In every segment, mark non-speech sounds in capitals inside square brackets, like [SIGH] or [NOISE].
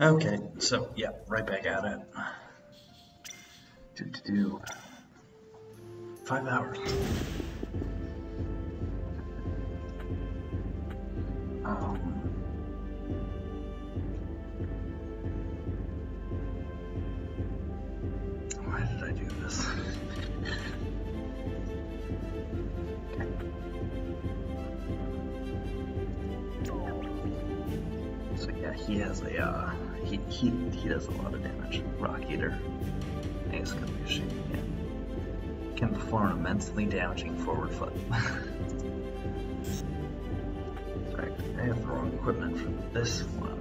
Okay, so yeah, right back at it. Do do do. Five hours. Um. Why did I do this? [LAUGHS] So yeah, he has a uh, he he does a lot of damage. Rock Eater. Ace Kabushi, yeah. Can perform an immensely damaging forward foot. [LAUGHS] Sorry, I have the wrong equipment for this one.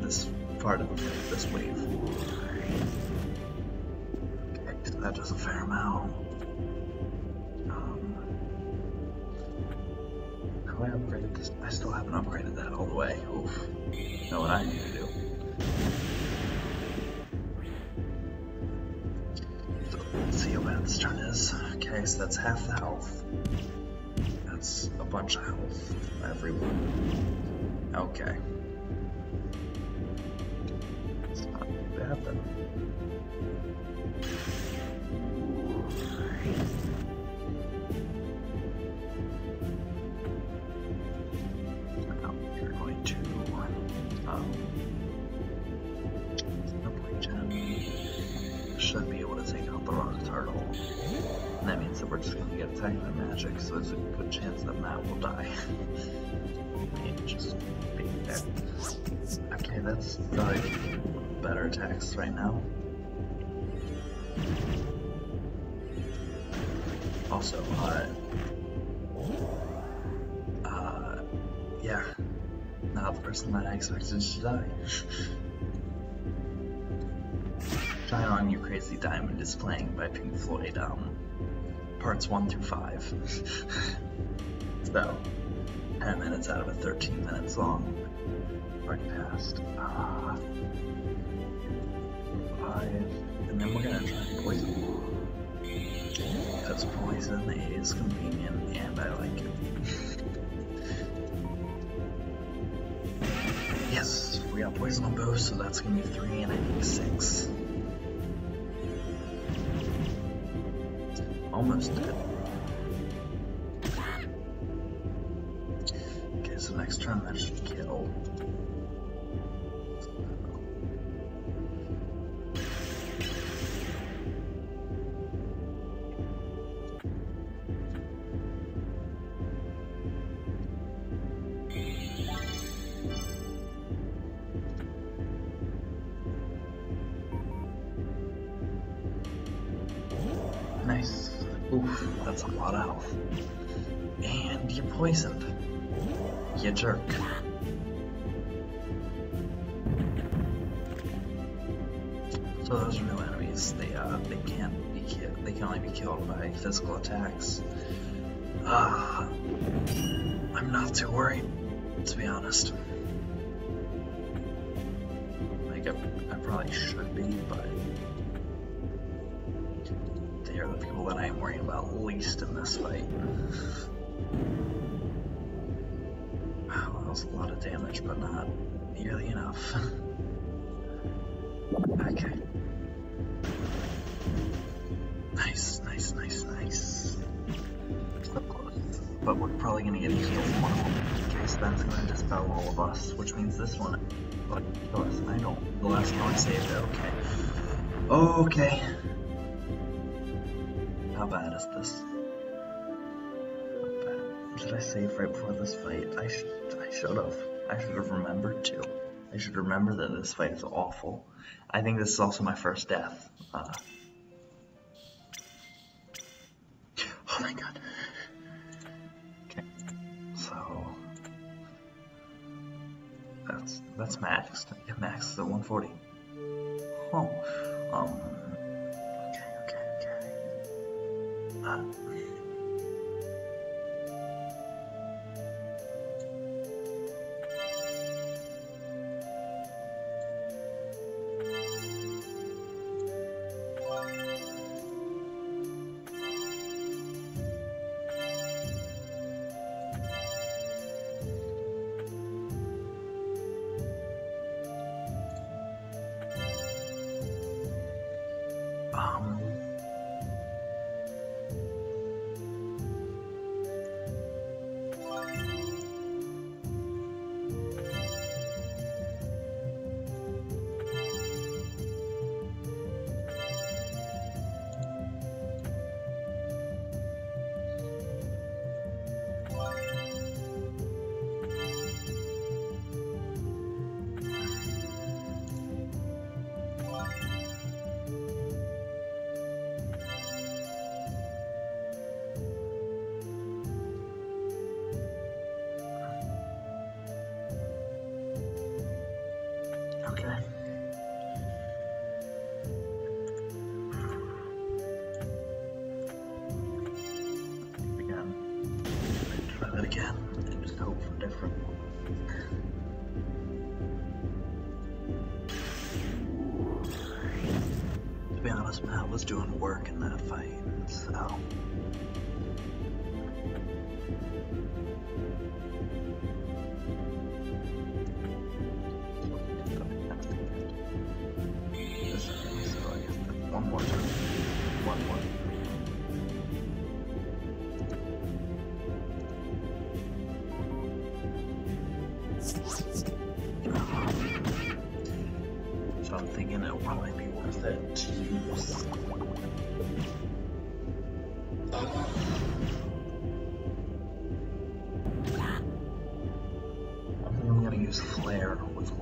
This part of the fight, this wave. Okay, so that does a fair amount. Um, I upgraded this? I still haven't upgraded that all the way. Oof. Know what I need to do. Is. Okay, so that's half the health. That's a bunch of health for everyone. Okay. It's not bad then. That we're just to get attacked by magic, so there's a good chance that Matt will die. [LAUGHS] And just being dead. Okay, that's the better attacks right now. Also, uh, uh, yeah, not the person that I expected to die. [LAUGHS] Shine On You Crazy Diamond is playing by Pink Floyd, um, parts 1 through 5. [LAUGHS] so, 10 minutes out of a 13 minutes long. Already passed. Uh, 5. And then we're gonna try poison. Because poison is convenient and I like it. [LAUGHS] yes, we got poison on both, so that's gonna be 3 and I think 6. Almost dead. Okay, so next turn that should kill. You're poisoned. You jerk. So those are real enemies, they uh, they can't be killed. They can only be killed by physical attacks. Ah, I'm not too worried, to be honest. Like I, I probably should be, but they are the people that I am worrying about least in this fight. Wow, that was a lot of damage, but not nearly enough. [LAUGHS] okay. Nice, nice, nice, nice. But we're probably gonna get a heal one of them. Okay, so that's gonna dispel all of us, which means this one will kill us. I know. The last one saved it, okay. Okay. How bad is this? Did I save right before this fight? I should. I should have. I should have remembered to. I should remember that this fight is awful. I think this is also my first death. Uh, [SIGHS] oh my god. Okay. So that's that's maxed. Yeah, maxed at 140. Oh. Um. Okay. Okay. Okay. Uh, was doing work in that fight, so. One more time. One more.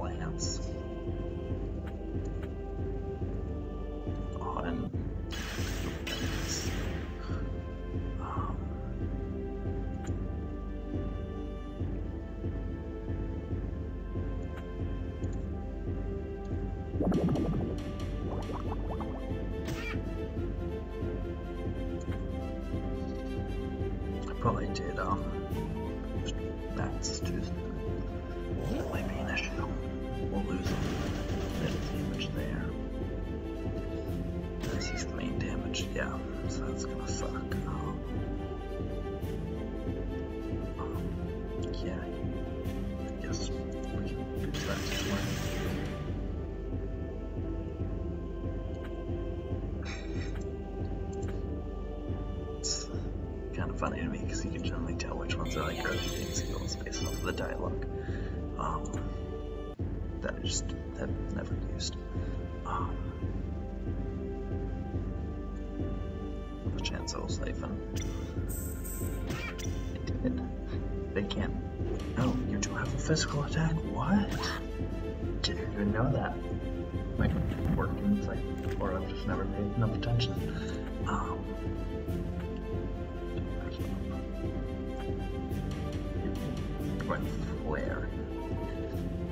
Flare the dialogue. Um, that I just have never used. Um, the chancel siphon. It did. They can't. Oh, you do have a physical attack? What? Didn't even know that. Might work in like, or I've just never paid enough attention. Um, run flare.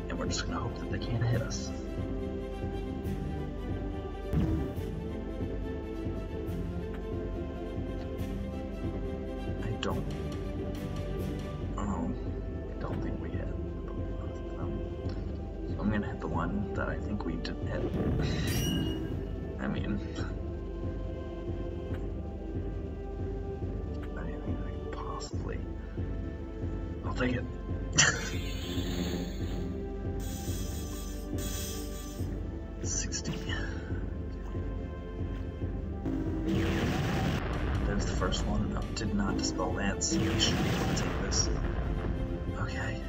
And we're just gonna hope that they can't hit us. I don't. Um, I don't think we hit. Um, I'm gonna hit the one that I think we didn't hit. I mean, I could possibly. I'll take it. Sixty. There's the first one. Did not dispel Lance. We should be able to take this. Okay.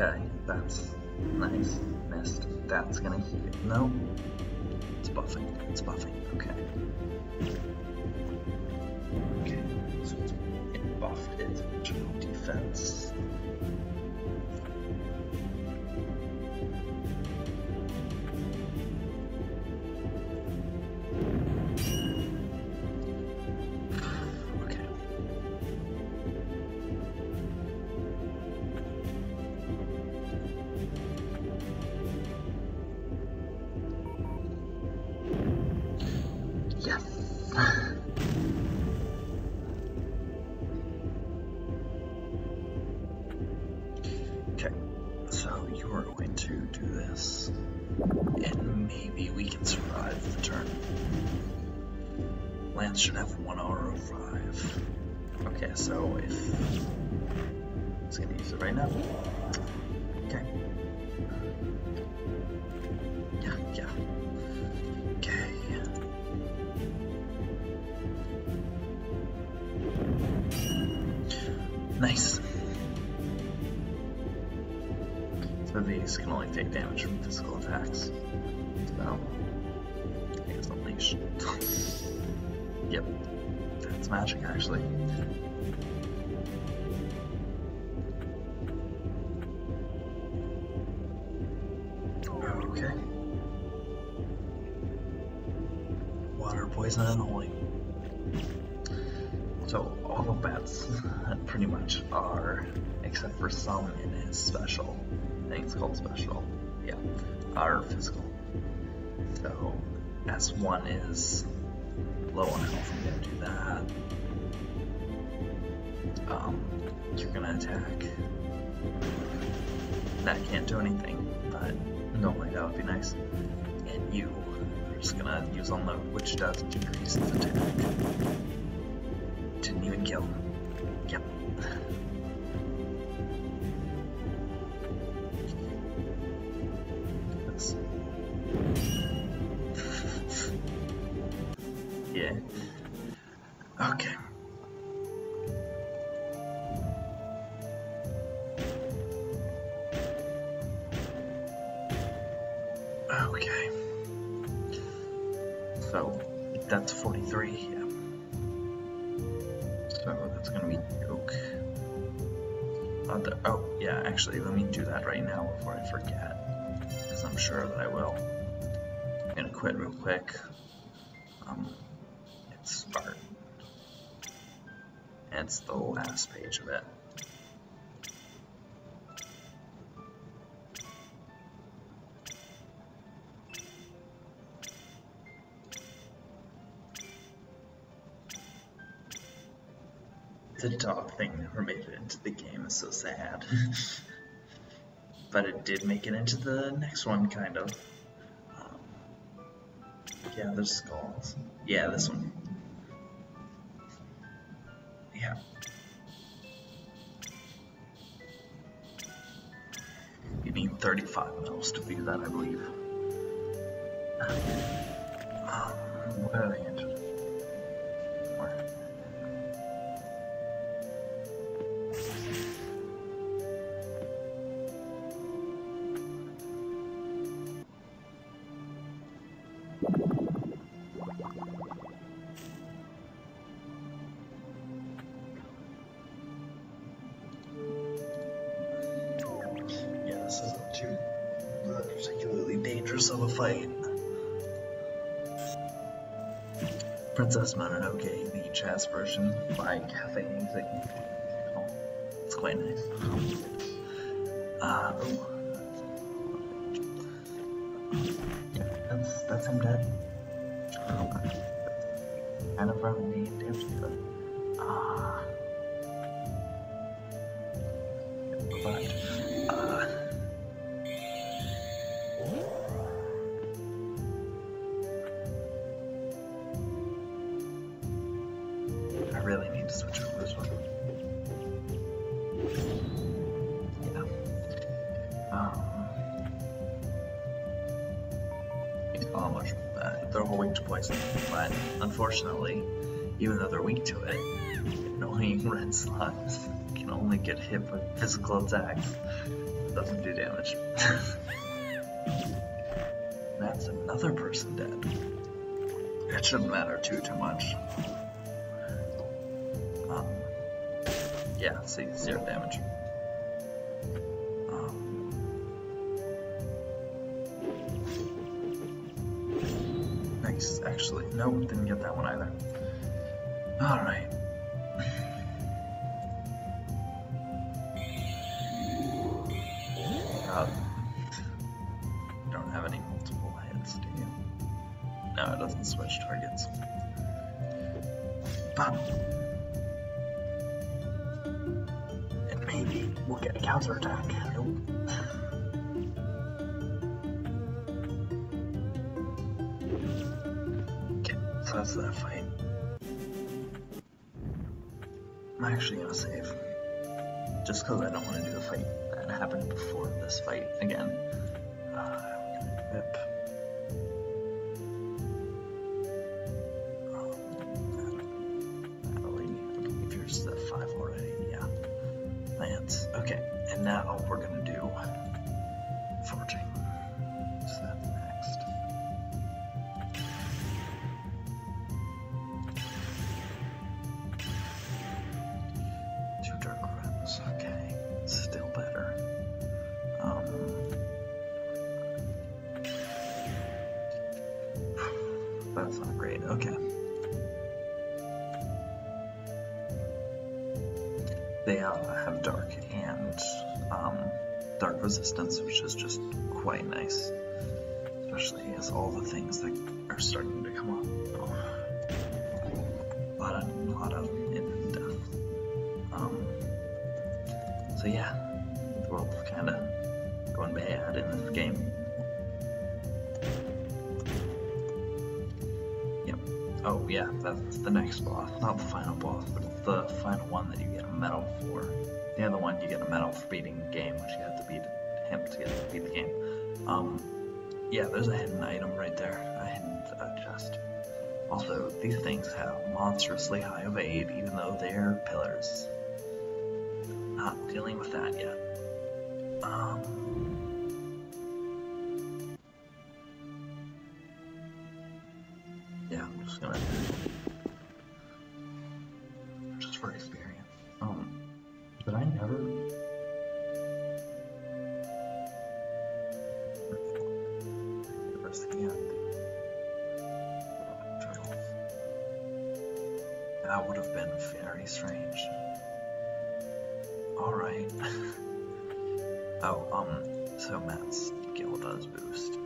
Okay, that's nice. Missed. That's gonna heal. No. It's buffing. It's buffing. Okay. Okay. So it buffed its defense. Nice. So these can only take damage from physical attacks. So, I Unleash. [LAUGHS] yep, that's magic actually. Okay. Water, poison, and holy. Pretty much are, except for some in his special, I think it's called special, yeah, are physical. So S1 is low on health, I'm gonna do that. Um, you're gonna attack. That can't do anything, but normally that would be nice. And you are just gonna use on unload, which does decrease his attack. Didn't even kill him. Yep. Yeah. Okay. Actually, let me do that right now before I forget. Because I'm sure that I will. I'm gonna quit real quick. Um, it's start. And it's the last page of it. The dog thing never made it into the game is so sad. [LAUGHS] but it did make it into the next one, kind of. Um, yeah, there's skulls. Yeah, this one. Yeah. You need 35 mils to beat that, I believe. Princess Mononoke, the chess version by Cafe Music. Oh, it's quite nice. Uh, oh. Poison, but unfortunately, even though they're weak to it, annoying [LAUGHS] red slots can only get hit with physical attacks. Doesn't do damage. [LAUGHS] That's another person dead. It shouldn't matter too too much. Um, yeah, see, zero damage. Didn't get that one either. Alright. God. You don't have any multiple hits, do you? No, it doesn't switch targets. But and maybe we'll get a counterattack. Nope. Just because I don't want to do the fight that happened before this fight again. They have dark and um, dark resistance, which is just quite nice. Especially as all the things that are starting to come up. A lot of, infant death. Um, so yeah, the world's kind of going bad in this game. Yep. Oh yeah, that's the next boss. Not the final boss, but it's the final one that you get a medal for. The other one you get a medal for beating the game, which you have to beat him to get to beat the game. Um, yeah, there's a hidden item right there, a hidden uh, chest. Also, these things have monstrously high evade, even though they're pillars. Not dealing with that yet. Um, yeah, I'm just gonna just for. Um, but I never. That would have been very strange. Alright. [LAUGHS] oh, um, so Matt's skill does boost.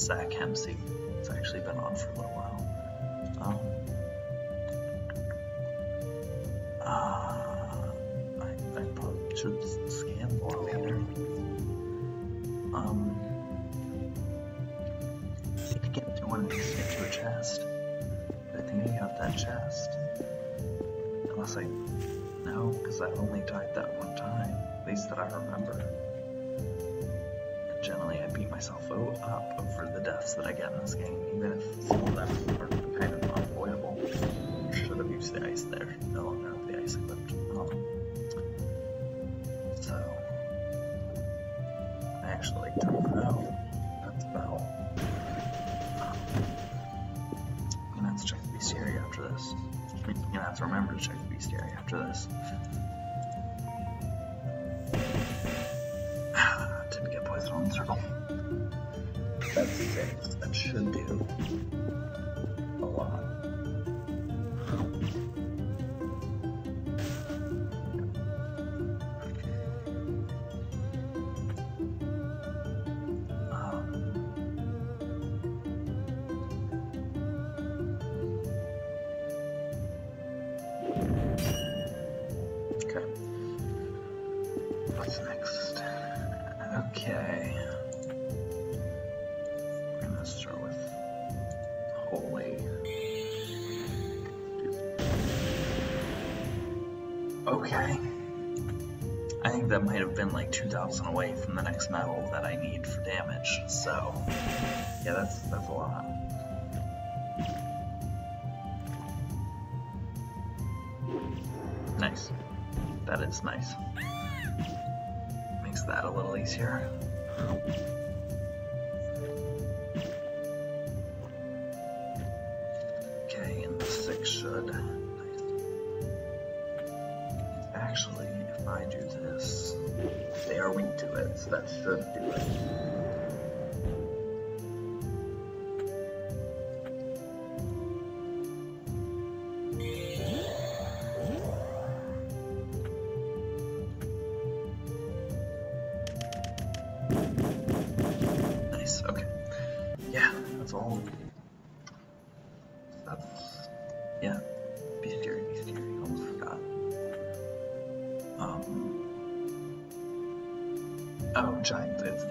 Zack Hemsey. It's actually been on for a little while. Um, uh, I, I probably should scan more later. Um, I need to get to one of these, get to a chest. I think I got that chest. Unless I, no, because I only died that one time, at least that I remember. And generally I beat myself up deaths that I get in this game, even if some of them are kind of unavoidable. Should have used the ice there, no longer have the ice equipped. Um, so, I actually don't know. That's about. Um, I'm gonna have to check the bestiary after this. I'm gonna have to remember to check the bestiary after this. That's six. That should do that might have been like 2,000 away from the next medal that I need for damage. So, yeah, that's that's a lot. Nice. That is nice. Makes that a little easier. It,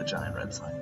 giant, red slime,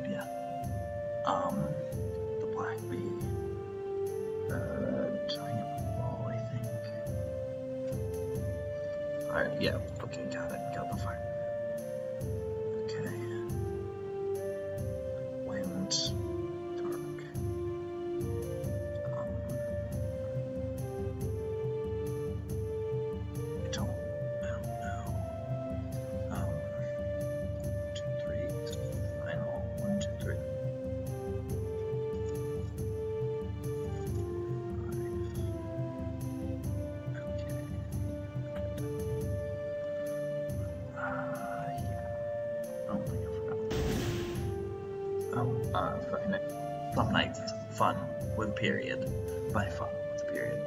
period. By far with period.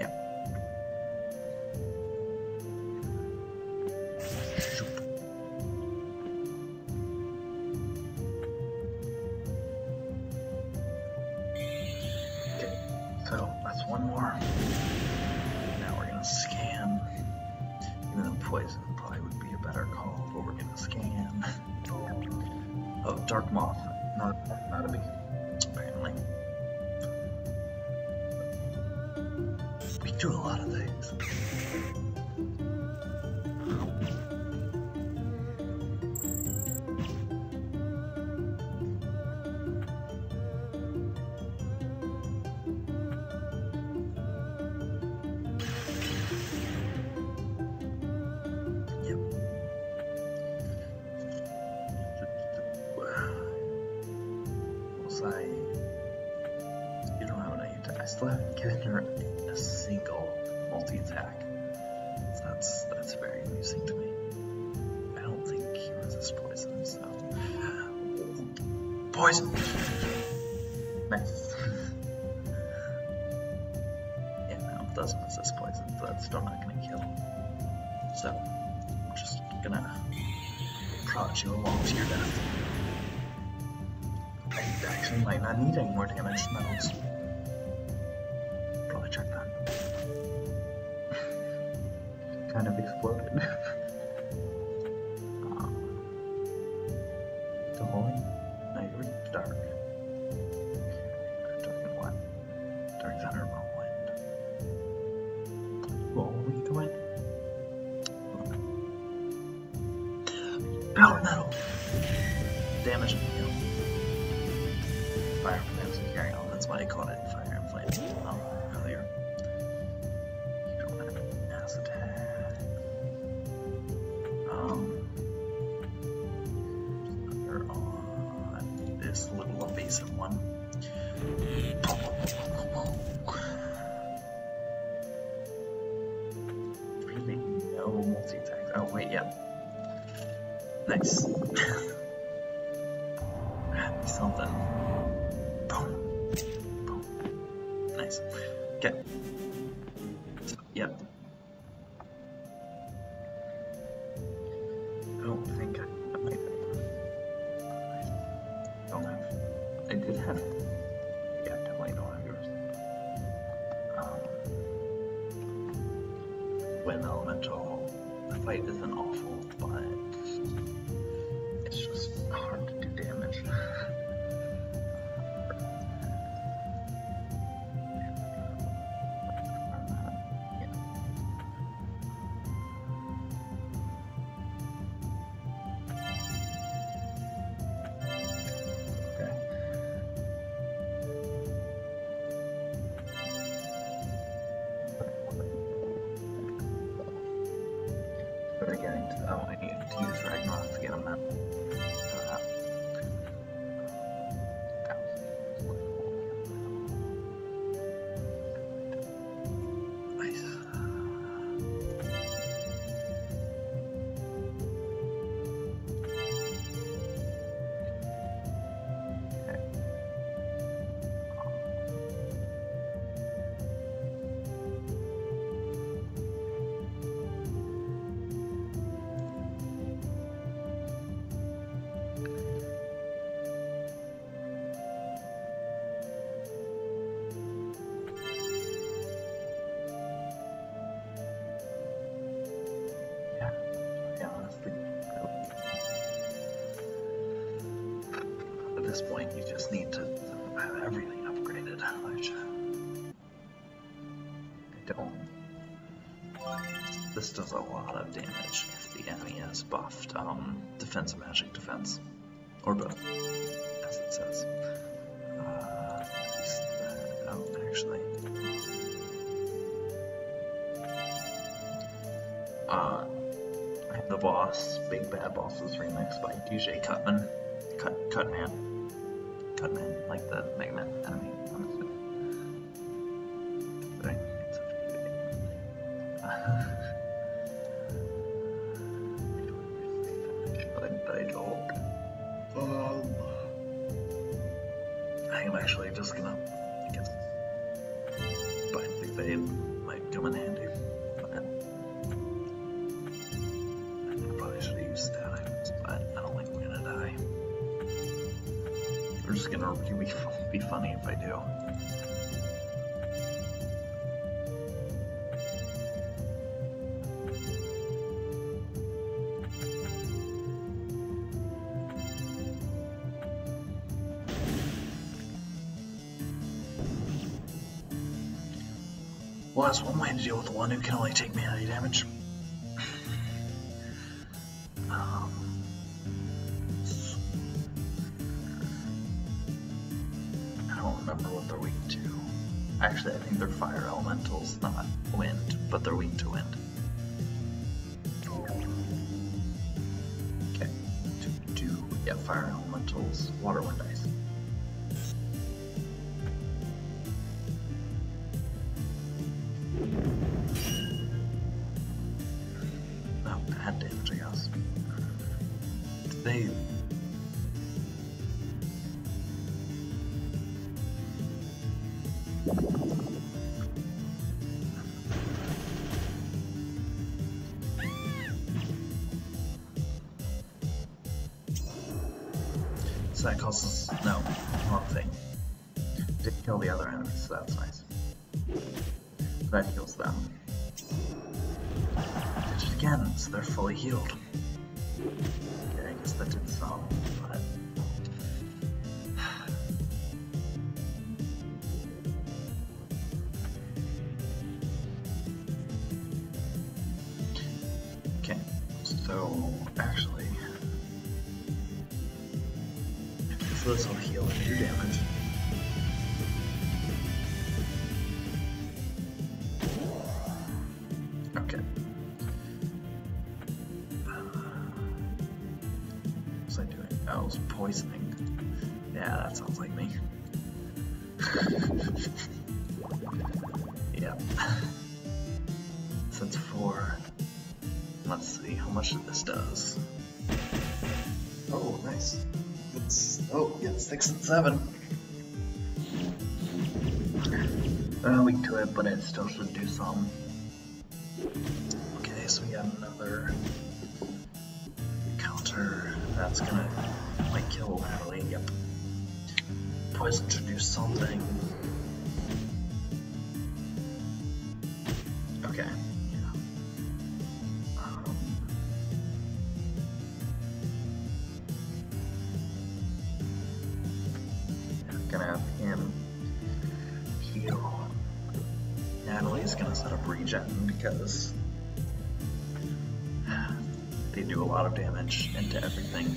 Yeah. Okay, so that's one more. Now we're gonna scan. Even though poison probably would be a better call, but we're gonna scan. Oh, Dark Moth. Not, not a big, apparently. Do a lot of things. Poison. Nice. yeah, no, it doesn't resist poison, so that's still not gonna kill. So I'm just gonna prod you along to your death. I actually might not need any more damage spells. Probably check that. kind of exploded. Just need to have everything upgraded, I don't. This does a lot of damage if the enemy has buffed um, defense magic defense, or both, as it says. Uh, is oh, actually. Uh, the boss, Big Bad Boss, was remixed by DJ Cutman. Cut, Cutman. Like the Mega Man enemy, That's one way to deal with the one who can only take melee damage. Causes. No, thing. Did kill the other enemies, so that's nice. That heals them. Did it again, so they're fully healed. Okay, I guess that did some, This will heal and do damage. Seven. Uh, weak to it, but it still should do some. Okay, so we got another counter. That's gonna might kill Natalie. Yep. Poison should do something. Because they do a lot of damage into everything.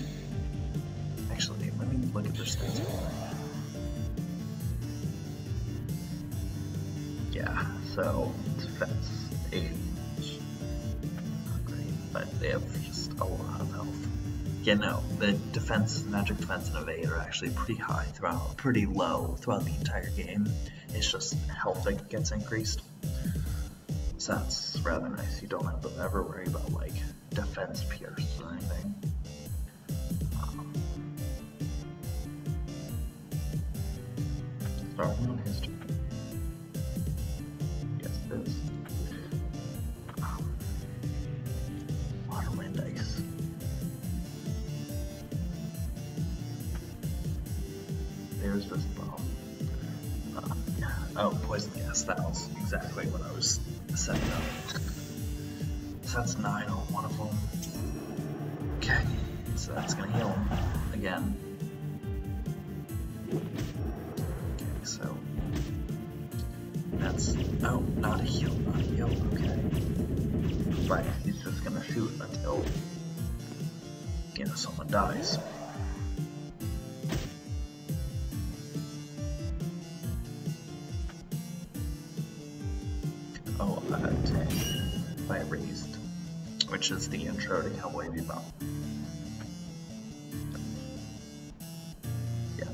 Actually, let me look at their stats. Yeah, so defense 8. Not great, but they have just a lot of health. Yeah, no, the defense, magic defense and evade are actually pretty high throughout, pretty low throughout the entire game. It's just health that gets increased. So that's rather nice. You don't have to ever worry about like defense pierce or anything. Starting on history. Yes, it is. Um. There's this bomb. Uh. Oh, poison gas. That was exactly what I was setting up. So that's nine on one of them. Okay, so that's gonna heal him again. Okay, so that's oh, not a heal, not a heal. Okay, but he's just gonna shoot until you know someone dies. Raised, which is the intro to Cowboy Bebop. Yeah.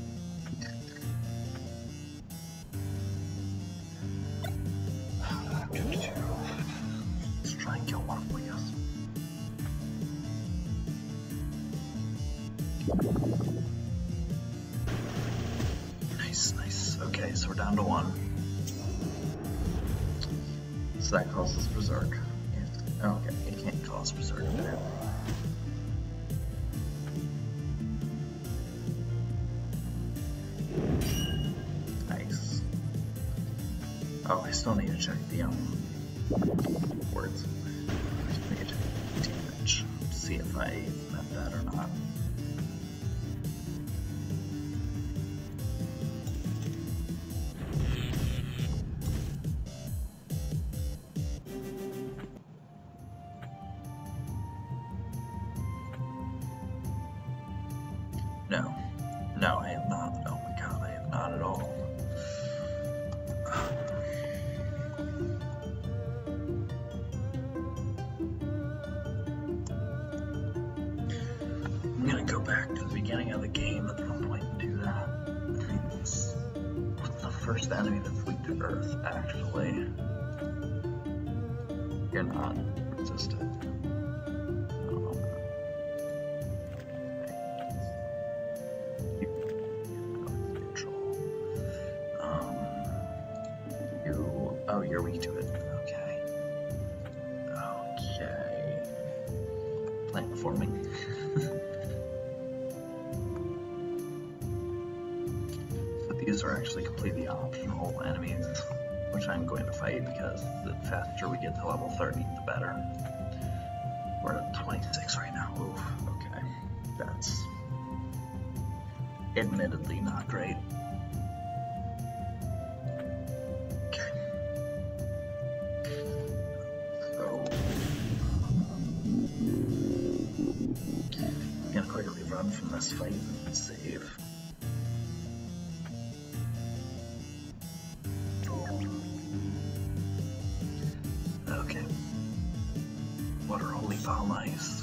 Let's try and kill one of. Nice, nice. Okay, so we're down to one. So that causes Berserk. Can't cause Berserk apparently. Nice. Oh, I still need to check the um words. I need to damage. See if I meant that or not. Earth, actually. You're not actually completely optional enemies, which I'm going to fight because the faster we get to level 30, the better. We're at 26 right now. Oof. Okay. That's admittedly not great. Gonna quickly run from this fight and save. What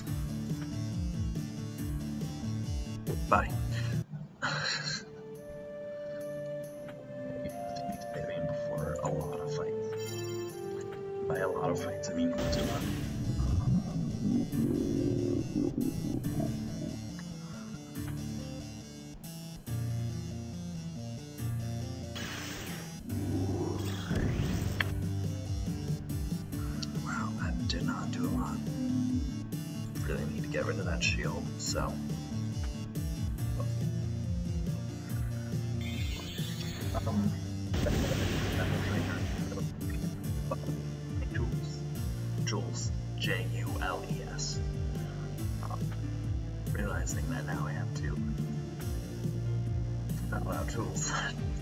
allow tools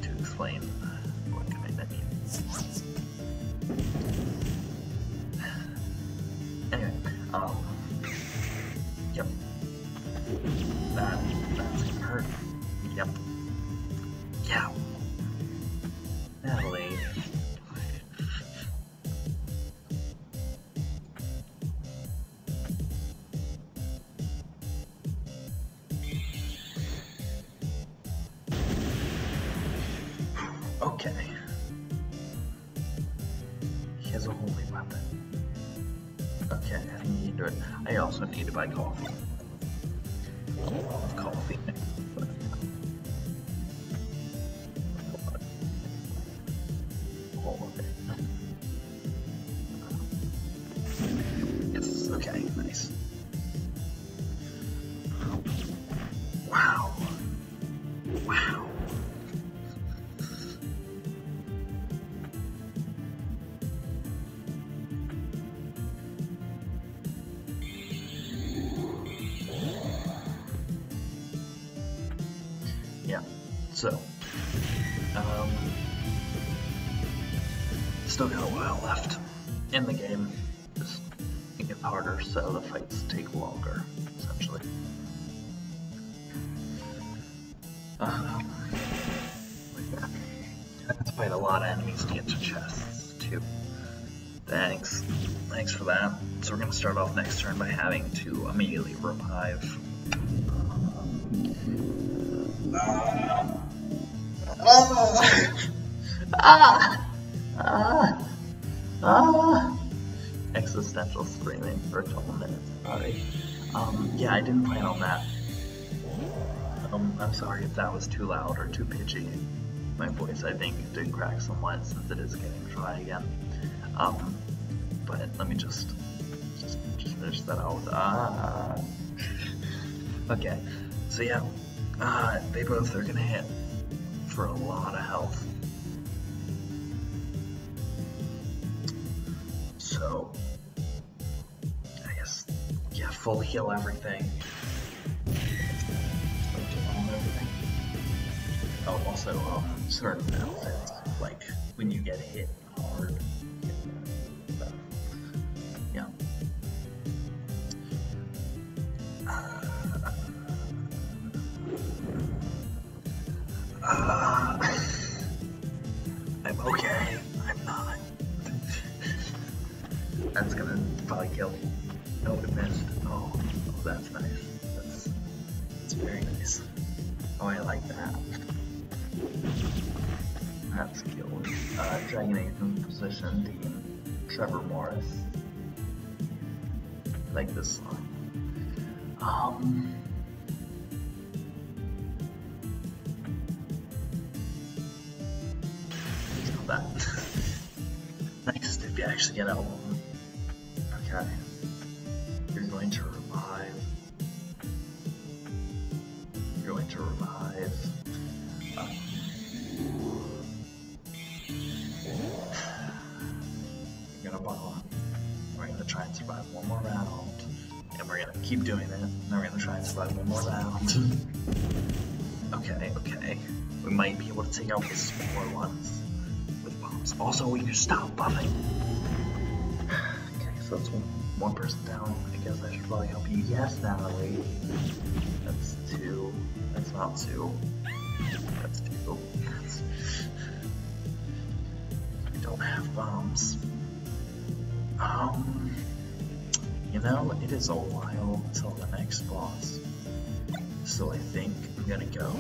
to explain what kind that means. Anyway, um, Gonna start off next turn by having to immediately revive. Ah! Ah! Ah! ah. Existential screaming for a couple minutes. Sorry. Um, yeah, I didn't plan on that. Um, I'm sorry if that was too loud or too pitchy. my voice, I think, did crack somewhat since it is getting dry again. Um, but let me just, just, just finish that out. Ah. Okay, so yeah, uh, they both are gonna hit for a lot of health. So, I guess, yeah, full heal everything. Oh, also, um, certain outfits, like when you get hit hard. Trevor Morris. Like this song. Um. Not bad. Next, if you actually get out. Okay. You're going to to out the smaller ones with bombs. Also, we can stop buffing. [SIGHS] Okay, so that's one, one person down. I guess I should probably help you. Yes, Natalie. That's two. That's not two. That's two. That's... We don't have bombs. Um, you know, it is a while till the next boss. So I think I'm gonna go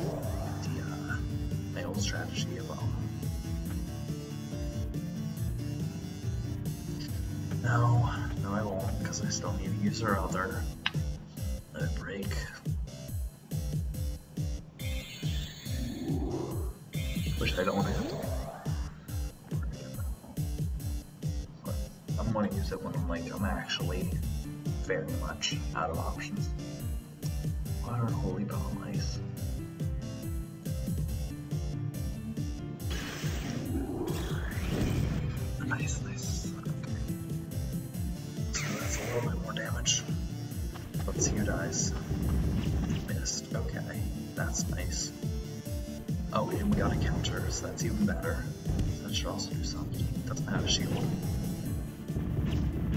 old strategy of, um, No, no I won't, because I still need to use her other. Let it break. Which I don't want to have to. I'm going to use it when I'm like, I'm actually very much out of options. Water, holy bomb, ice. That should also do something. Doesn't have a shield.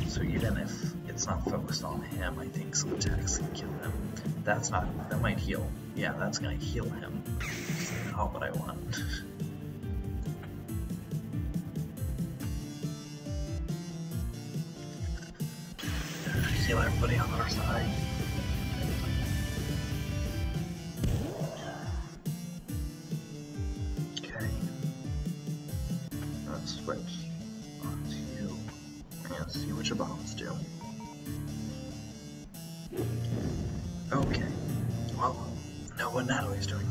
So even if it's not focused on him, I think some attacks can kill him. That's not. That might heal. Yeah, that's gonna heal him. Not what I want. [LAUGHS] heal everybody on our side. See what your bombs do. Okay. Well, know what Natalie's doing.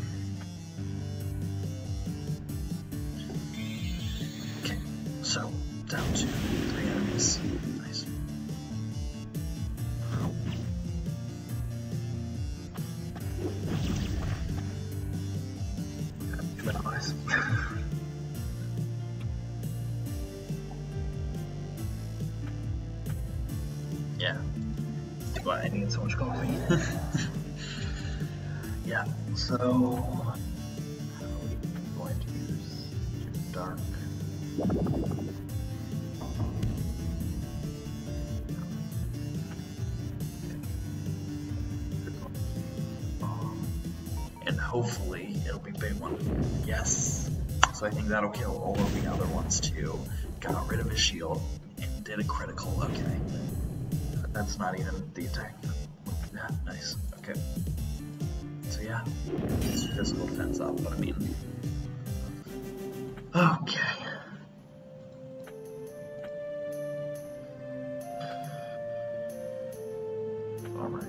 Dark? And hopefully it'll be big one. Yes. So I think that'll kill all of the other ones too. Got rid of his shield and did a critical. Okay. That's not even the attack. Yeah, nice. Okay. So yeah, physical defense up, but I mean. Okay. All right.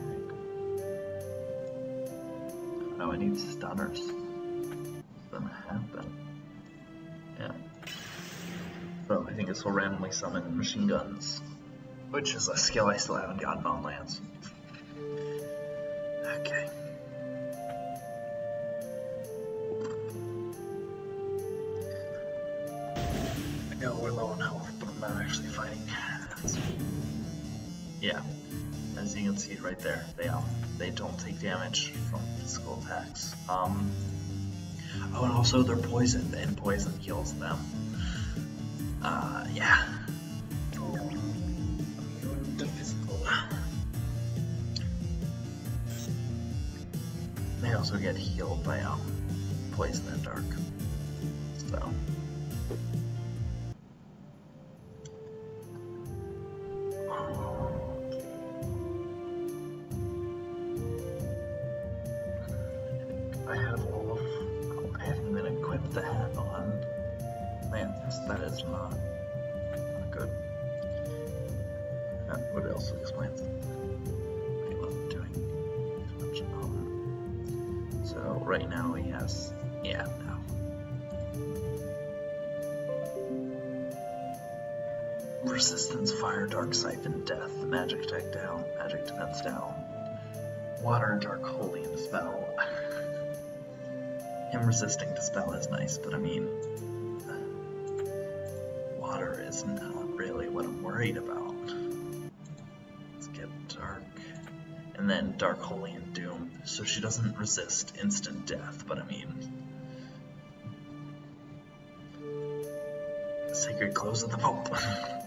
Now I need stunners. Doesn't have them. Yeah. So I think this will randomly summon machine guns, which is a skill I still haven't gotten on Lance. Okay. Actually fighting. Yeah, as you can see right there, they um, they don't take damage from physical attacks. Um, oh, and also they're poisoned, and poison kills them. Uh, yeah. The physical. They also get healed by um, poison and dark. Fire, dark siphon, death, magic attack down, magic defense down, water, dark holy, and spell. [LAUGHS] Him resisting dispel is nice, but I mean, water is not really what I'm worried about. Let's get dark, and then dark holy and doom, so she doesn't resist instant death. But I mean, sacred clothes of the Pope. [LAUGHS]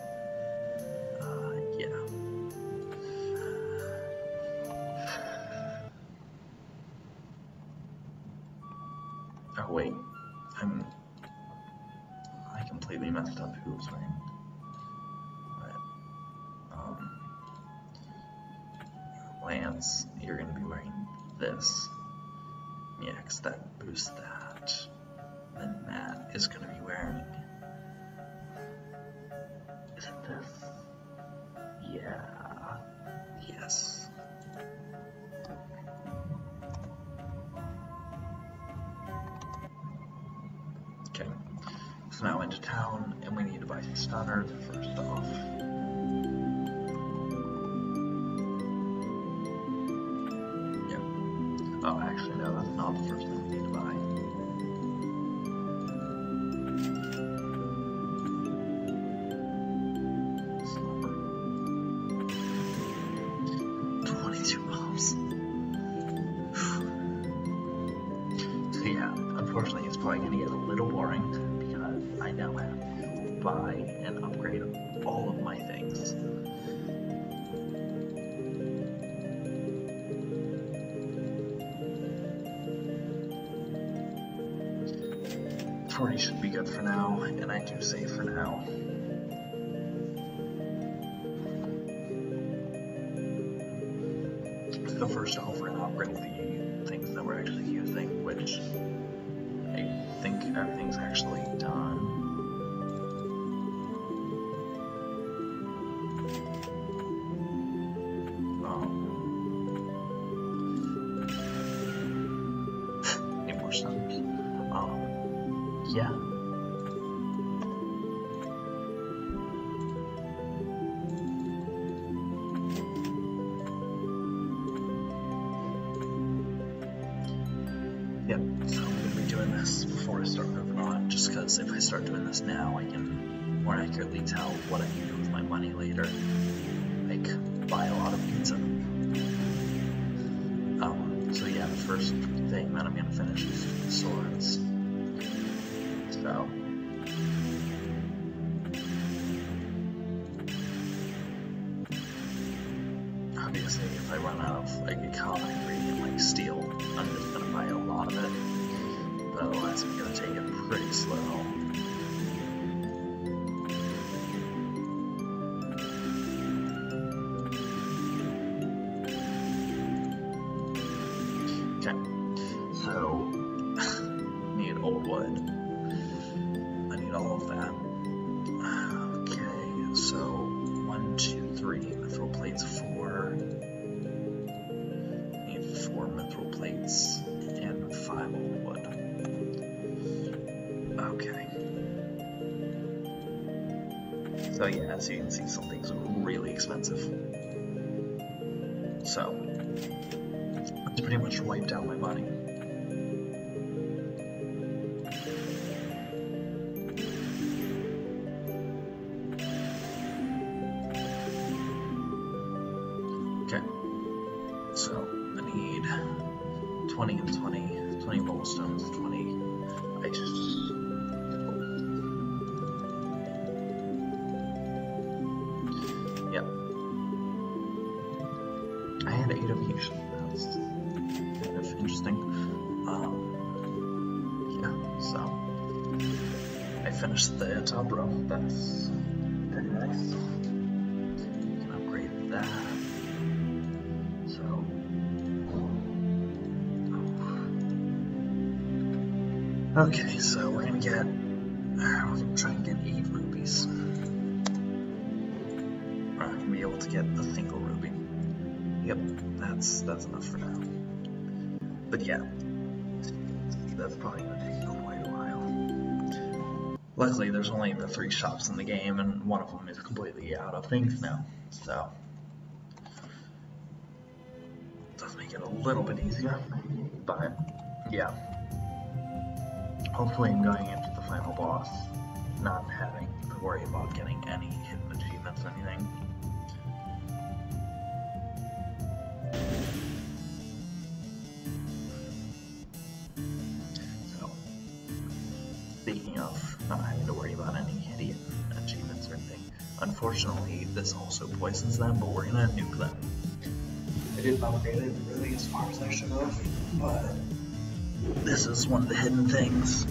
So now into town, and we need to buy stunners first off. Yep. Oh, actually, no, that's not the first thing we need 40 should be good for now, and I do say for now. The first offer and upgrading upgrade the things that we're actually using, which I think everything's actually done. Because if I start doing this now, I can more accurately tell what I can do with my money later. Like, buy a lot of pizza. Um, so yeah, the first thing that I'm gonna finish is swords. So. Obviously, if I run out of like a common ingredient like steel, pretty slow. So yeah, as you can see, something's really expensive. So, it's pretty much wiped out my money. That's kind of interesting. Um, yeah, so I finished the top. That's pretty nice. Can upgrade that. So. Okay, so we're gonna get. We're gonna try and get eight rubies. We're gonna be able to get the single ruby. That's that's enough for now. But yeah, that's probably gonna take quite a while. Luckily, there's only the three shops in the game, and one of them is completely out of things now, so does make it a little bit easier. But yeah, hopefully, I'm going into the final boss not having to worry about getting any hidden achievements or anything. Unfortunately, this also poisons them, but we're gonna nuke them. I didn't it really as far as I should have, but this is one of the hidden things.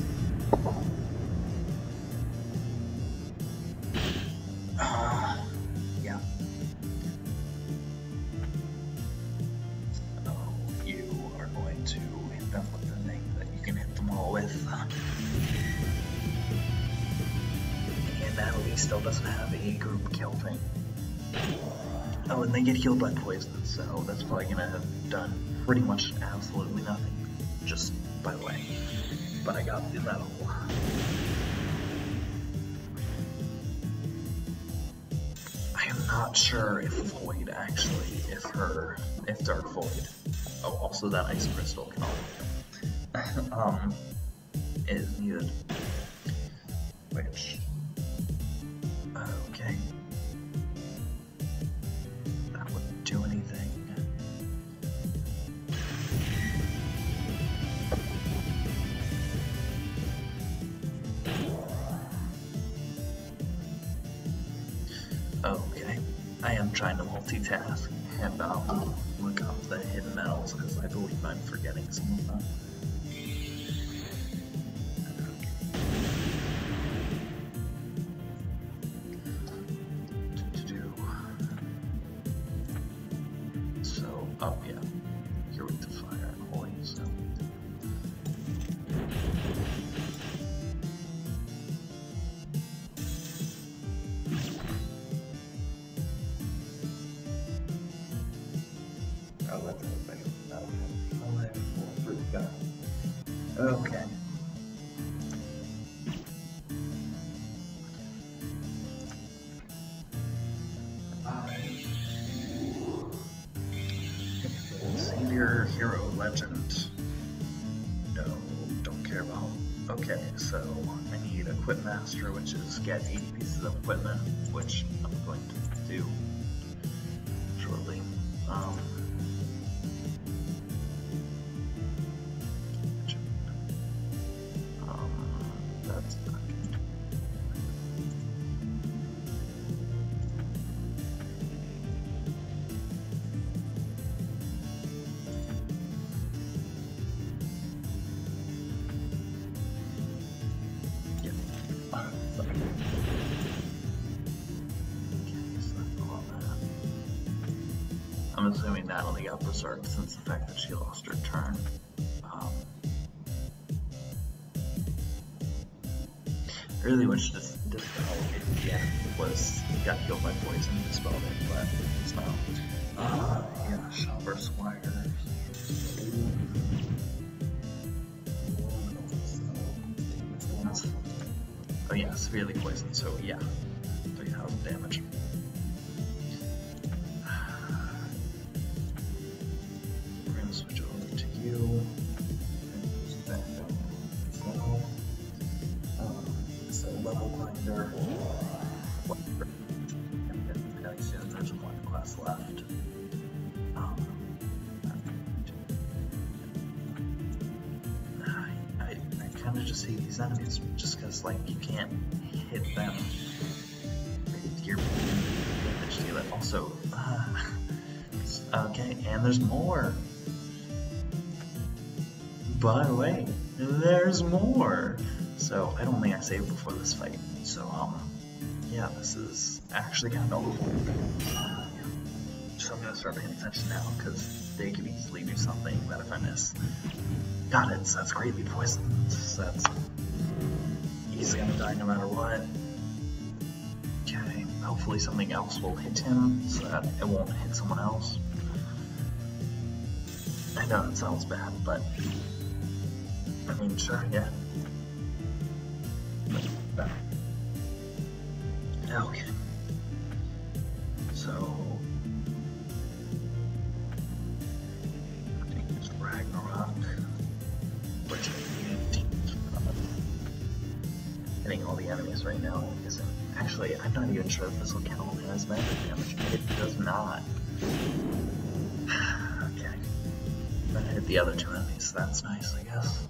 Get healed by poison, so that's probably gonna have done pretty much absolutely nothing. Just by the way. But I got the medal. I am not sure if Void actually, if her, if Dark Void, oh, also that Ice Crystal can all, [LAUGHS] um, is needed. Which, I'm forgetting some of them. Okay. Um, Savior, hero, legend. No, don't care about. Okay, so I need a Equip Master, which is get 80 pieces of equipment, which I'm going to do since the fact that she lost her turn. Um, really wish this like, you can't hit them. Damage to it. Also, uh, [LAUGHS] okay, and there's more. By the way, there's more. So I don't think I saved before this fight. So um, yeah, this is actually kind of cool. So I'm gonna start paying attention now because they could easily do something that if I miss. Got it. So that's greatly poisoned. So that's he's gonna die no matter what. Okay. Hopefully something else will hit him so that it won't hit someone else. I know it sounds bad, but I mean, sure, yeah. Okay. So actually I'm not even sure if this will count as magic damage. It does not. [SIGHS] okay. Then I hit the other two enemies, so that's nice, I guess.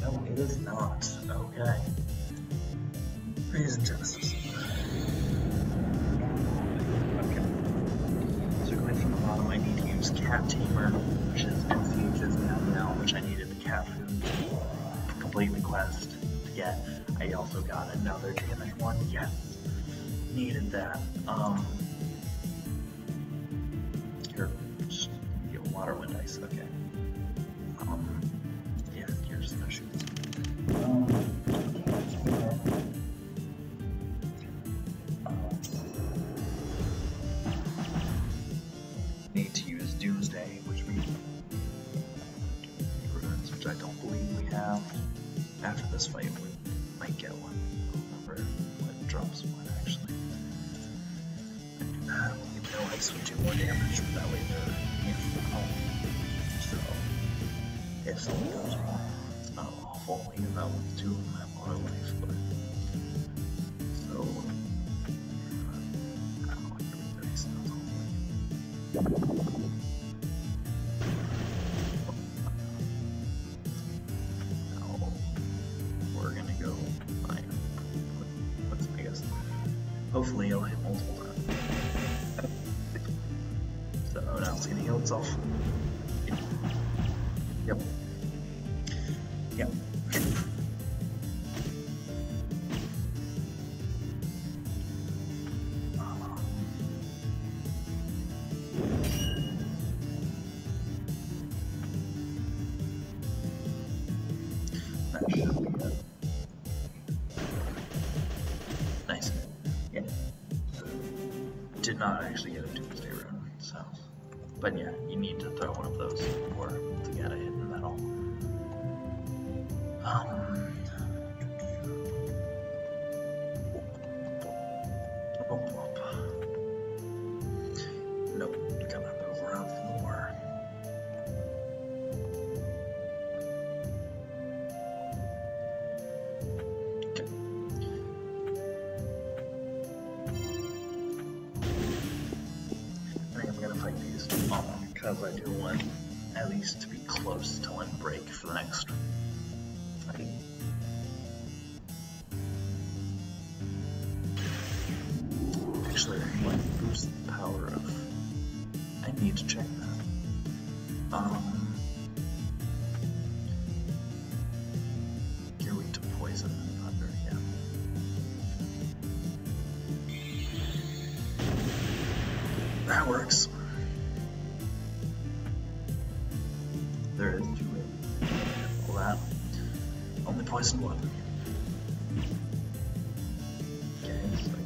No, it is not. Okay. That. Heal itself. Yep. Yep. Nice. Yeah. Did not actually But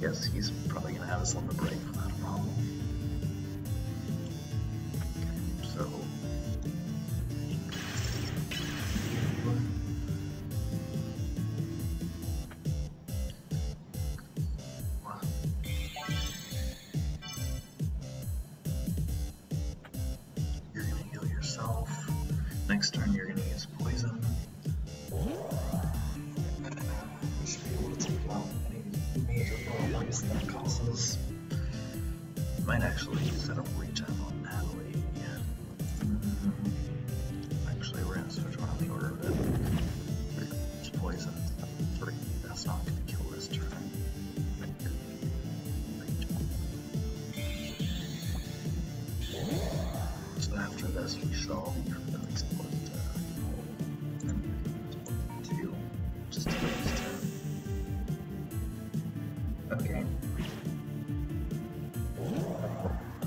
guess he's probably gonna have his limit break without a problem.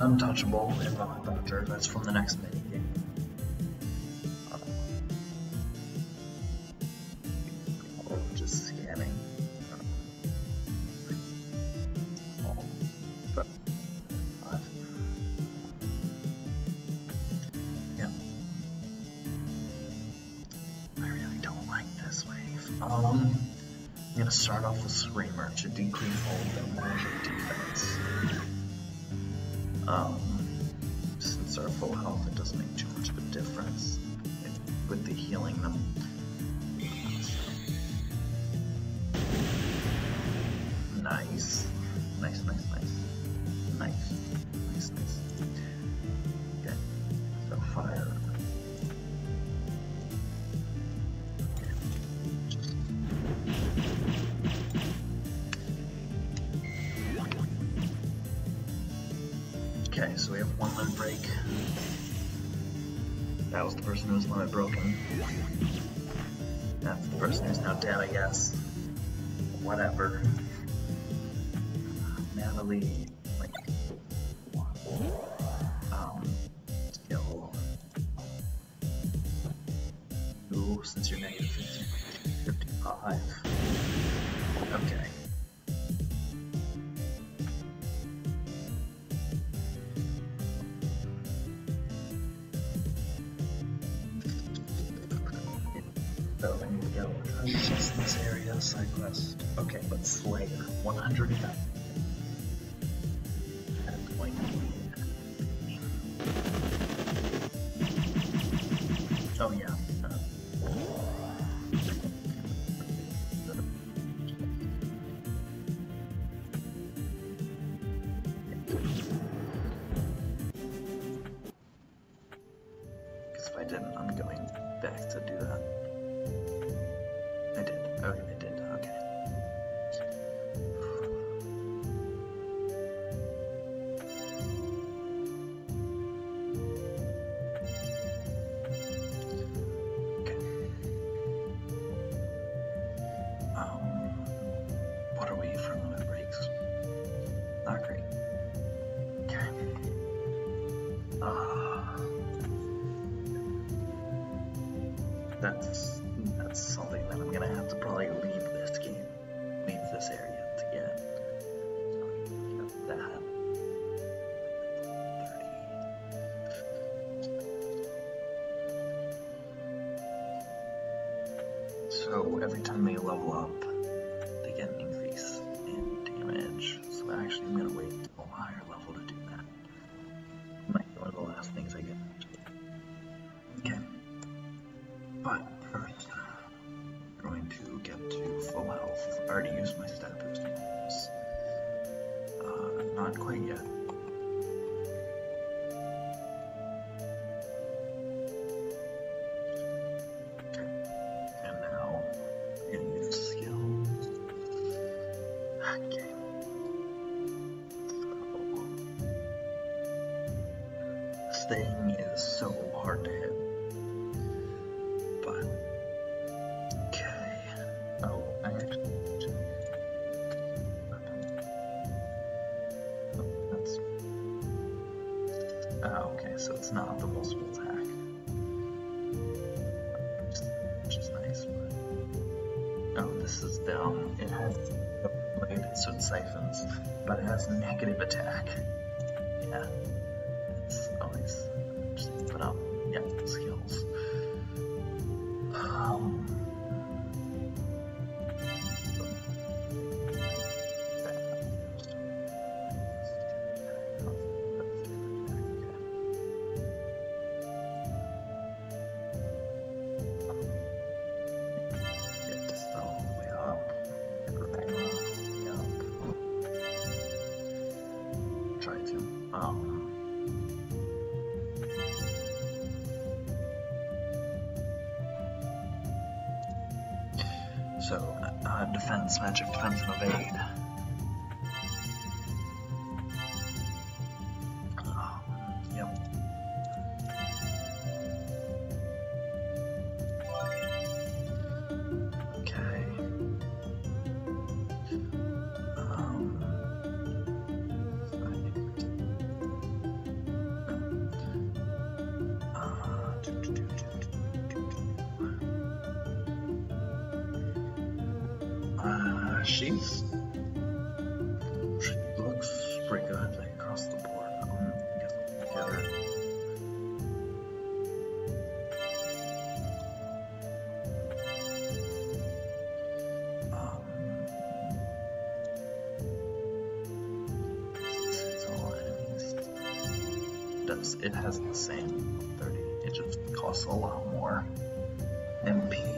Untouchable in Rock Doctor. That's from the next. person who was one that broke Slayer, 100,000. Like oh yeah. Uh, because if I didn't, I'm going back to do that. I did. Okay. so it's not the multiple attack. Which is nice, but... Oh, this is down. It has a blade, so it siphons, but it has negative attack. This magic becomes an evade, it has the same 30. It just costs a lot more MP.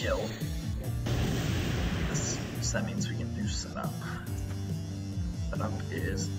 kill. That means we can do But up is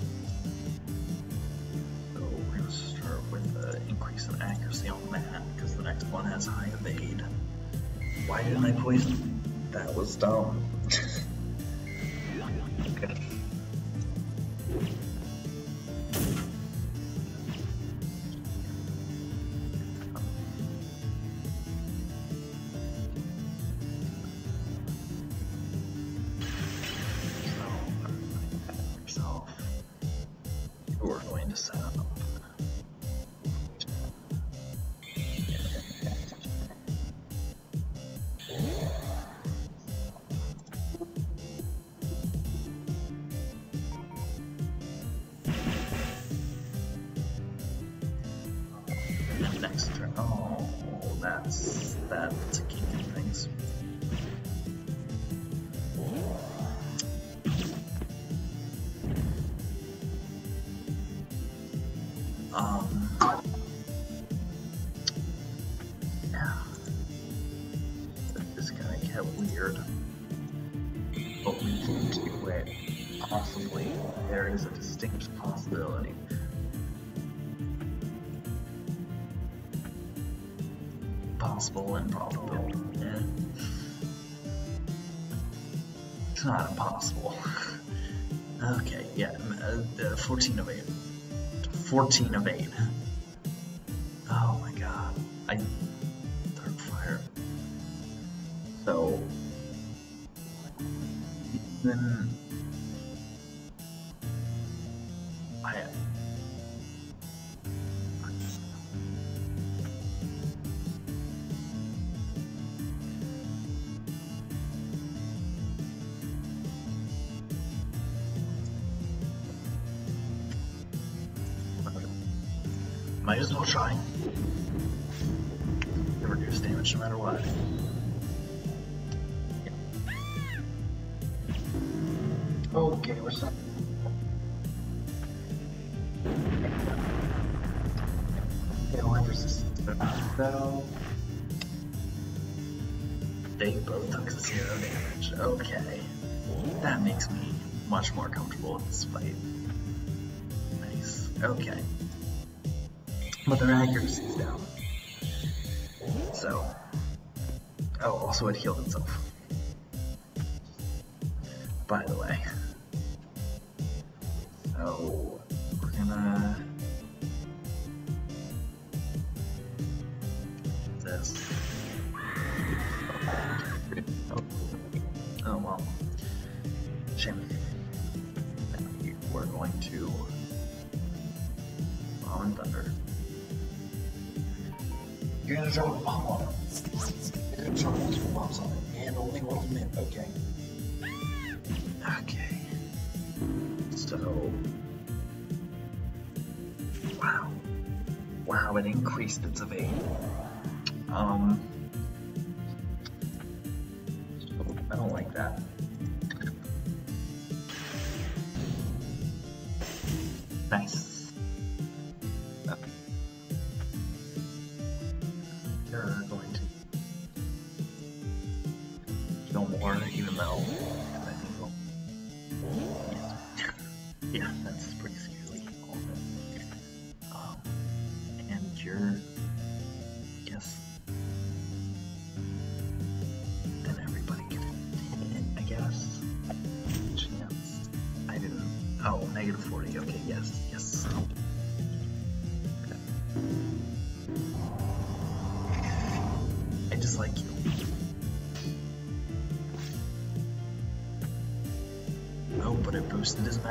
possible and probable. Yeah. It's not impossible. [LAUGHS] okay, yeah, uh, 14 of 8. 14 of 8. Oh my god. I... Dark Fire. So... Then... Well try. Reduce damage no matter what. Okay, we're set. Hail resistance though. They both took zero damage. Okay. That makes me much more comfortable with this fight. Nice. Okay. But their accuracy is down. So. Oh, also it healed itself.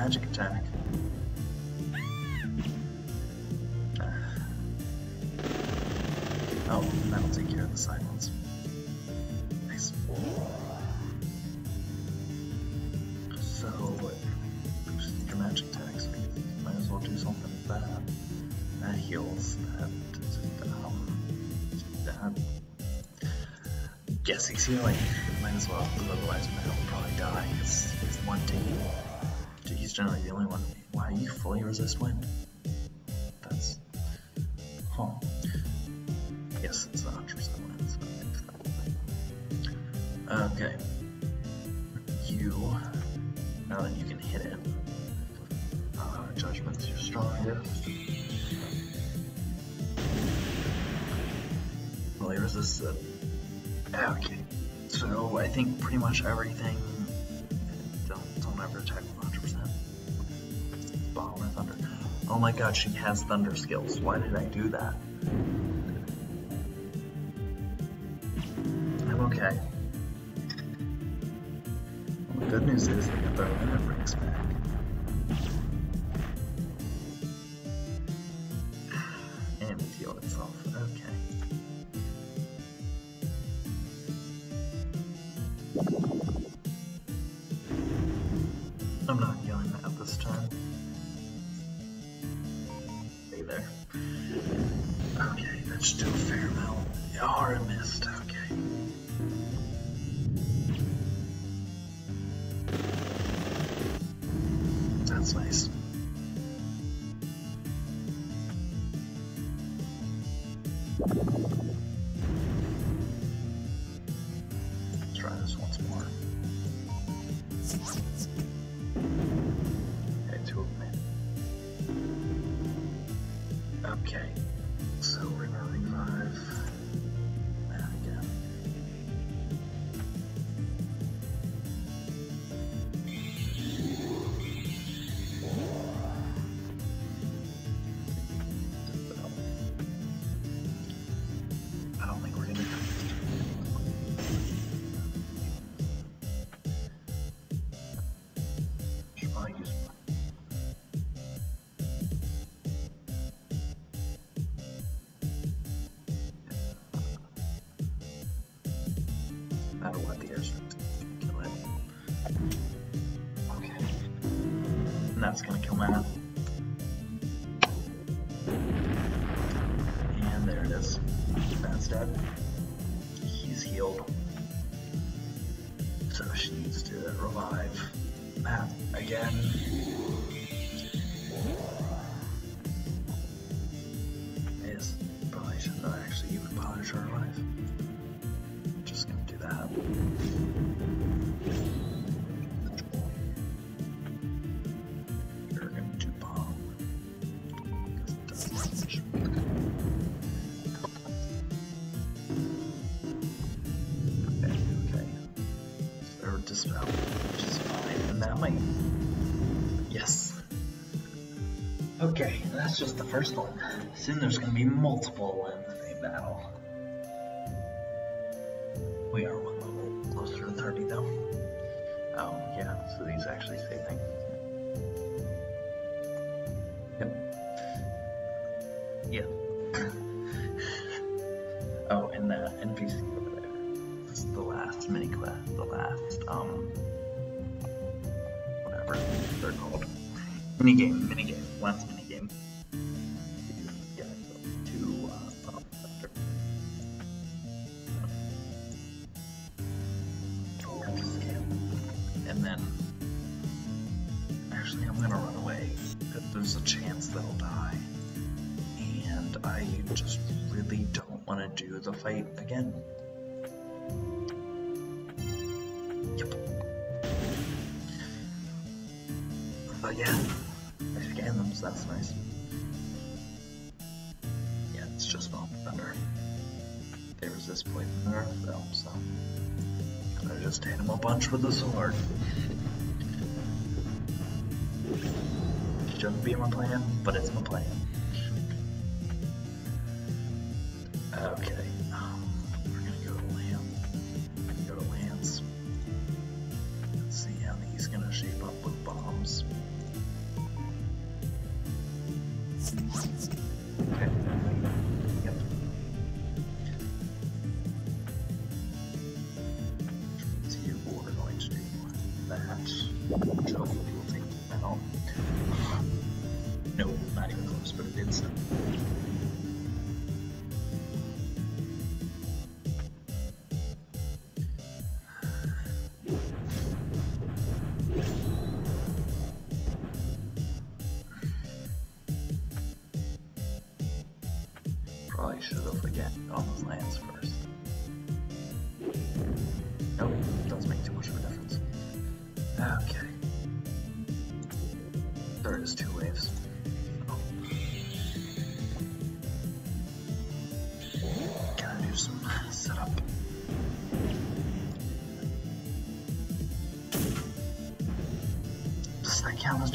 Magic attack. Oh, that'll take care of the side ones. Nice. So, boost your magic attacks. Might as well do something with that. That heals. That. Um, that. Yes, he's healing. Might as well, because otherwise Mel will probably die. Because he's one to heal. He's generally the only one. Why are you fully resist wind? That's. Huh. Yes, it's 100% wind. So. Okay. You. Now that you can hit it. Uh, judgment's your strongest. Fully resist it. Okay. So I think pretty much everything. God, she has thunder skills. Why did I do that? spell which is fine, and that might... Yes. Okay, that's just the first one. Soon there's gonna be multiple ones a battle. We are one level closer to 30 though. Oh, yeah, so these actually say things. minigame with the sword. Shouldn't be my plan, but it's my plan.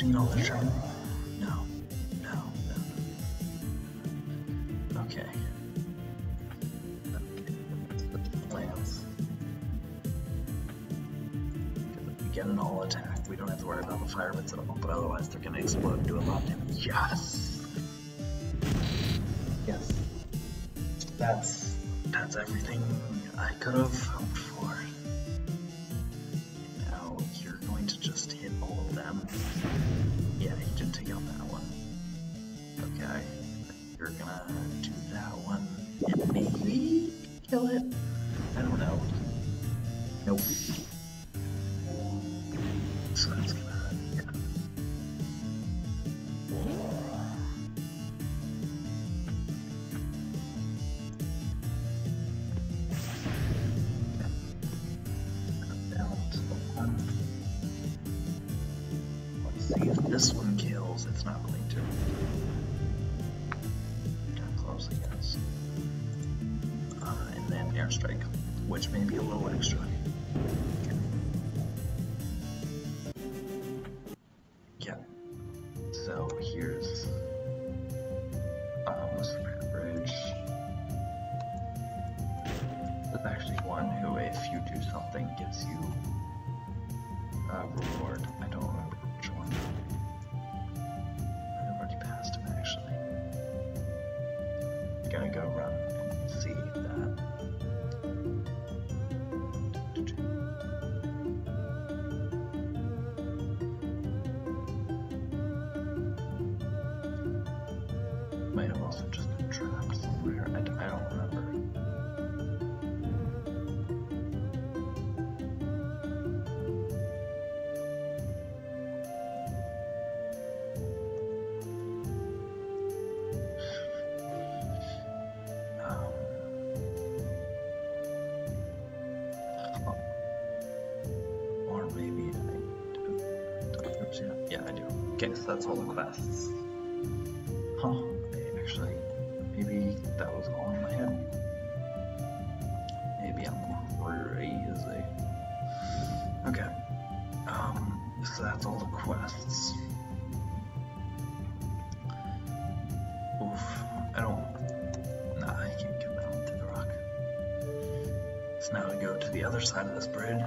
everything all the time. No, no, no. Okay. Plants. We get an all attack. We don't have to worry about the fire bits at all, but otherwise they're gonna explode and do a lot of damage. Yes! Yes. That's that's everything I could have hoped for. Now you're going to just hit all of them. we're gonna do that one and maybe kill it. I don't know. Nope. That's all the quests. Huh, actually, maybe that was all in my head. Maybe I'm crazy. Okay, um, so that's all the quests. Oof, I don't, nah, I can't get down to the rock. So now we go to the other side of this bridge.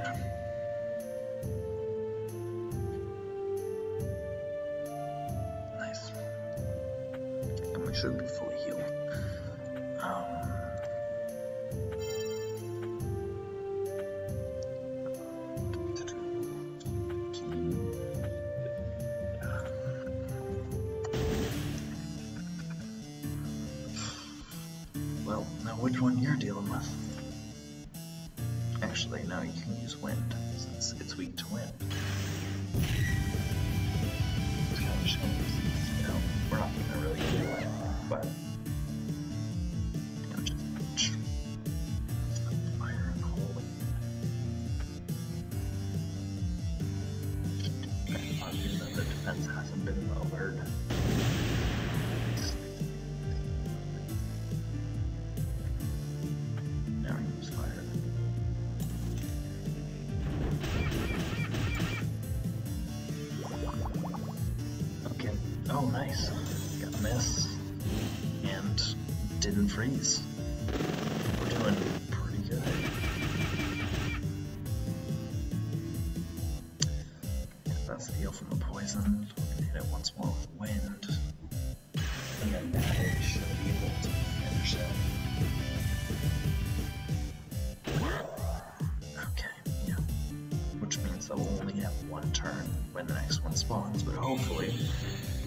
Should be fully healed. Um, well, now which one you're dealing with? Actually, no, you can use wind, since it's weak to wind. Oh, nice. Got a miss. And didn't freeze.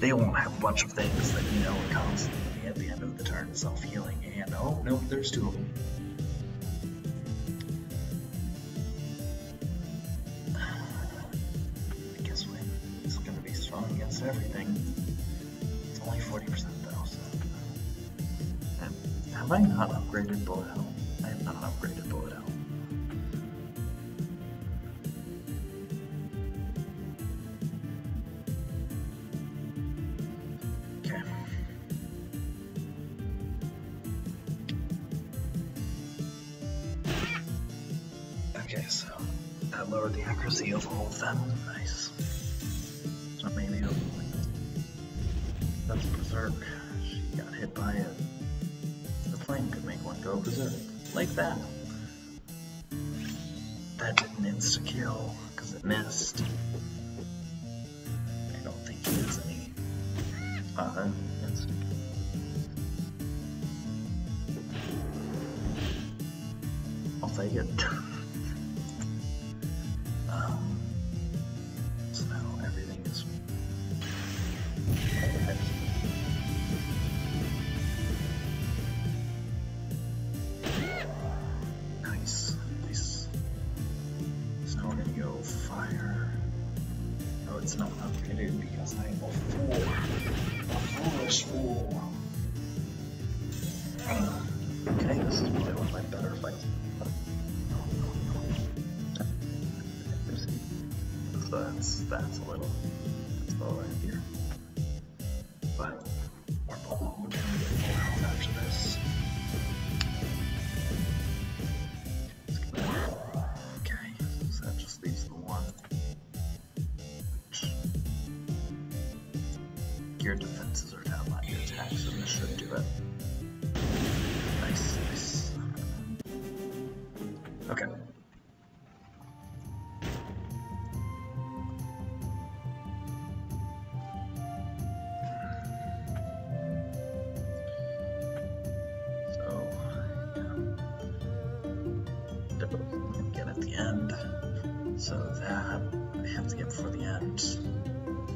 They won't have a bunch of things that you know are constantly at the end of the turn self-healing and oh nope, there's two of them. [SIGHS] I guess when it's gonna be strong against everything. It's only 40% though, so. Uh, and have I not upgraded Bullet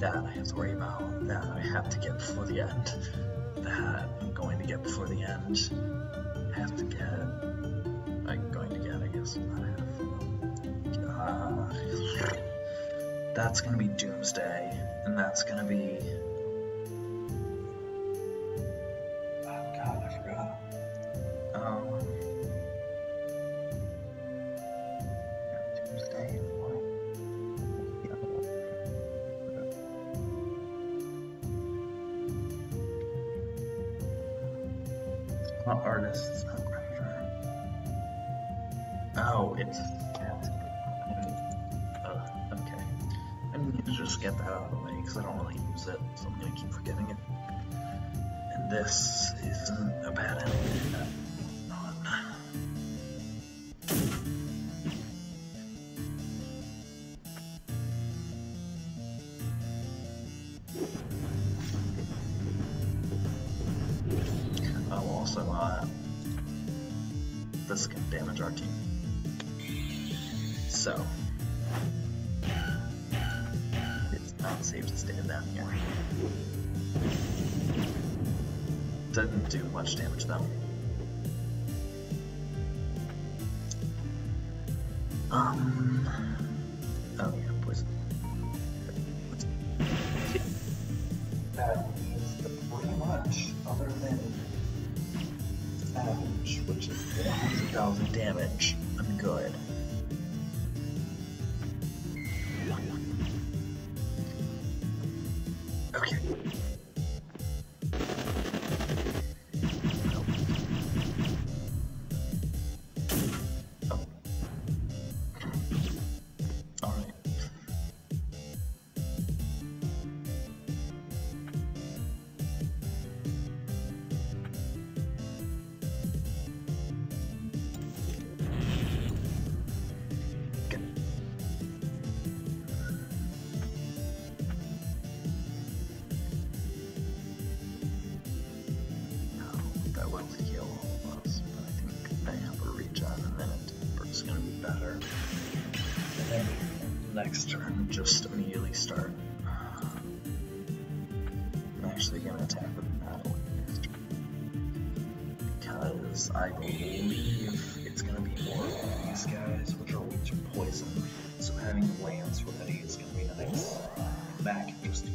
That I have to worry about. That I have to get before the end. That I'm going to get before the end. I have to get. I'm going to get, I guess. Not have. Uh, that's gonna be Doomsday, and that's gonna be. damage our team. So, it's not safe to stand down here. Doesn't do much damage though. I believe it's going to be more of these guys, which are weak to poison. So having Lance ready is going to be nice. Back just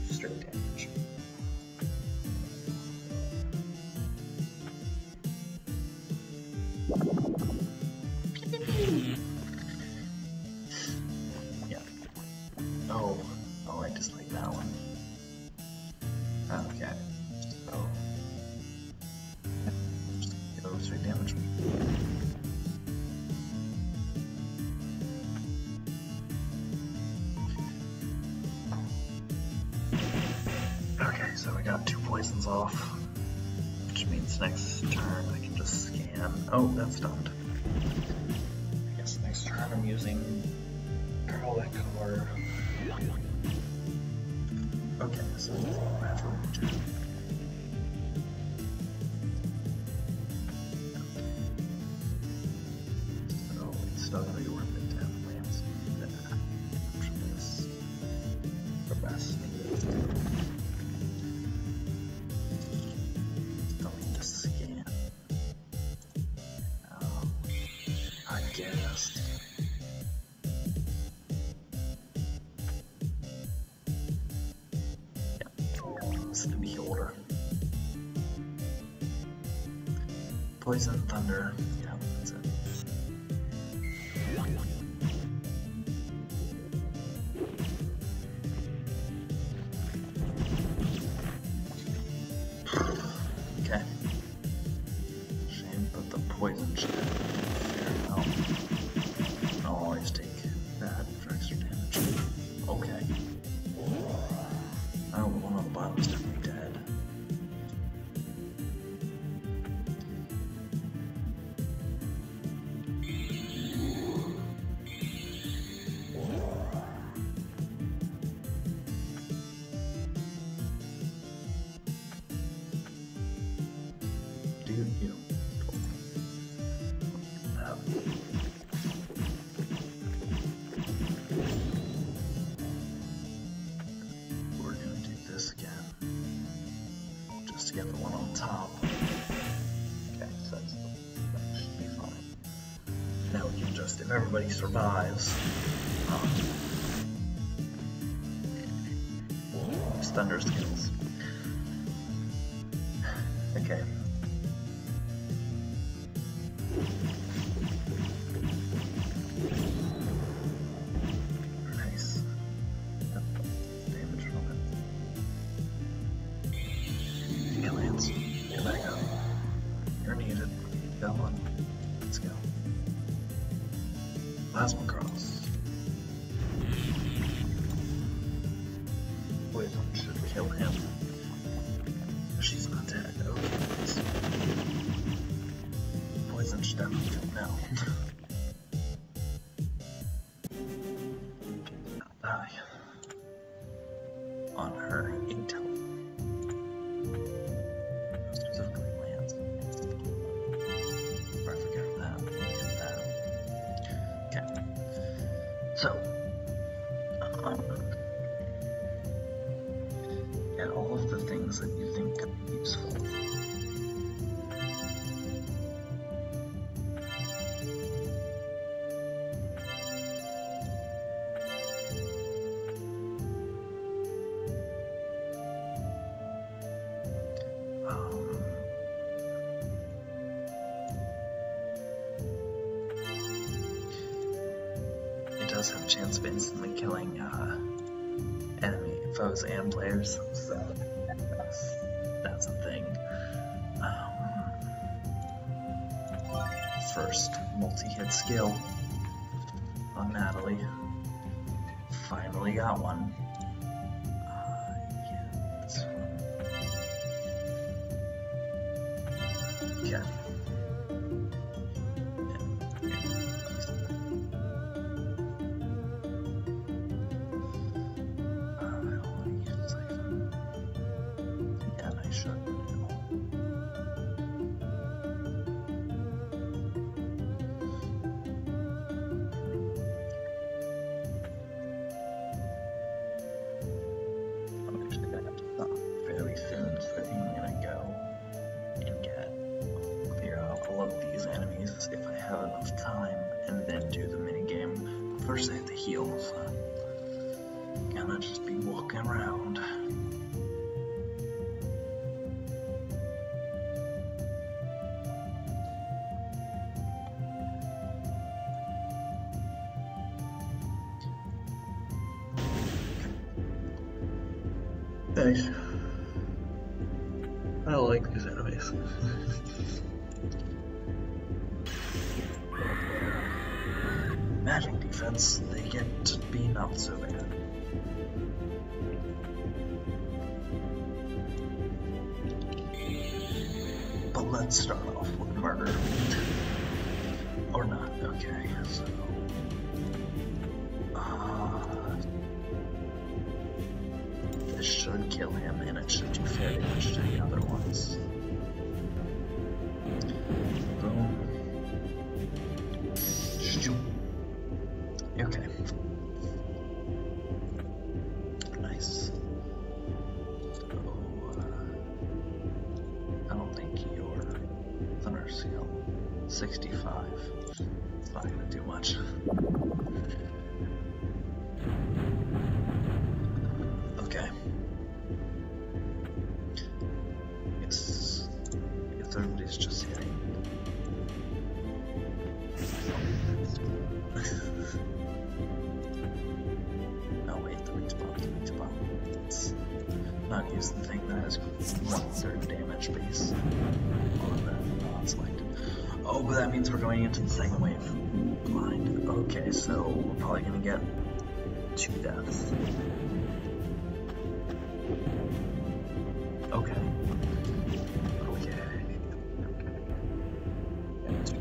so I got two poisons off, which means next turn I can just scan. Oh, that's stunned. I guess next turn I'm using garlic or... Okay, so that's all natural. survives. have a chance of instantly killing uh, enemy foes and players, so that's, that's a thing. Um, first multi-hit skill on Natalie. Finally got one.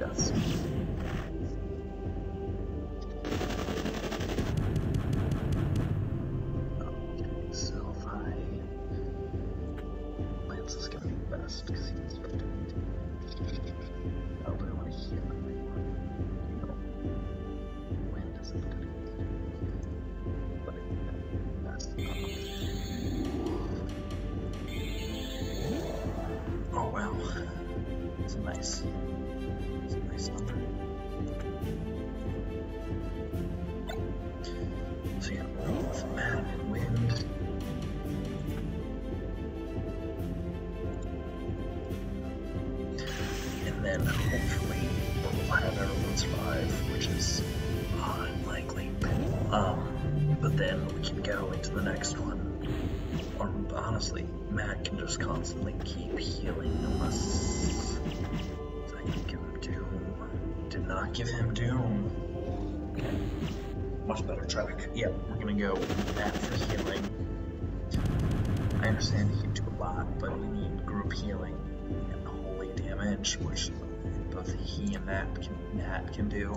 us. honestly, Matt can just constantly keep healing unless I can give him Doom. Did not give him Doom. Okay. Much better track. Yep, we're gonna go Matt for healing. I understand he can do a lot, but we need group healing and holy damage, which both he and Matt can, Matt can do.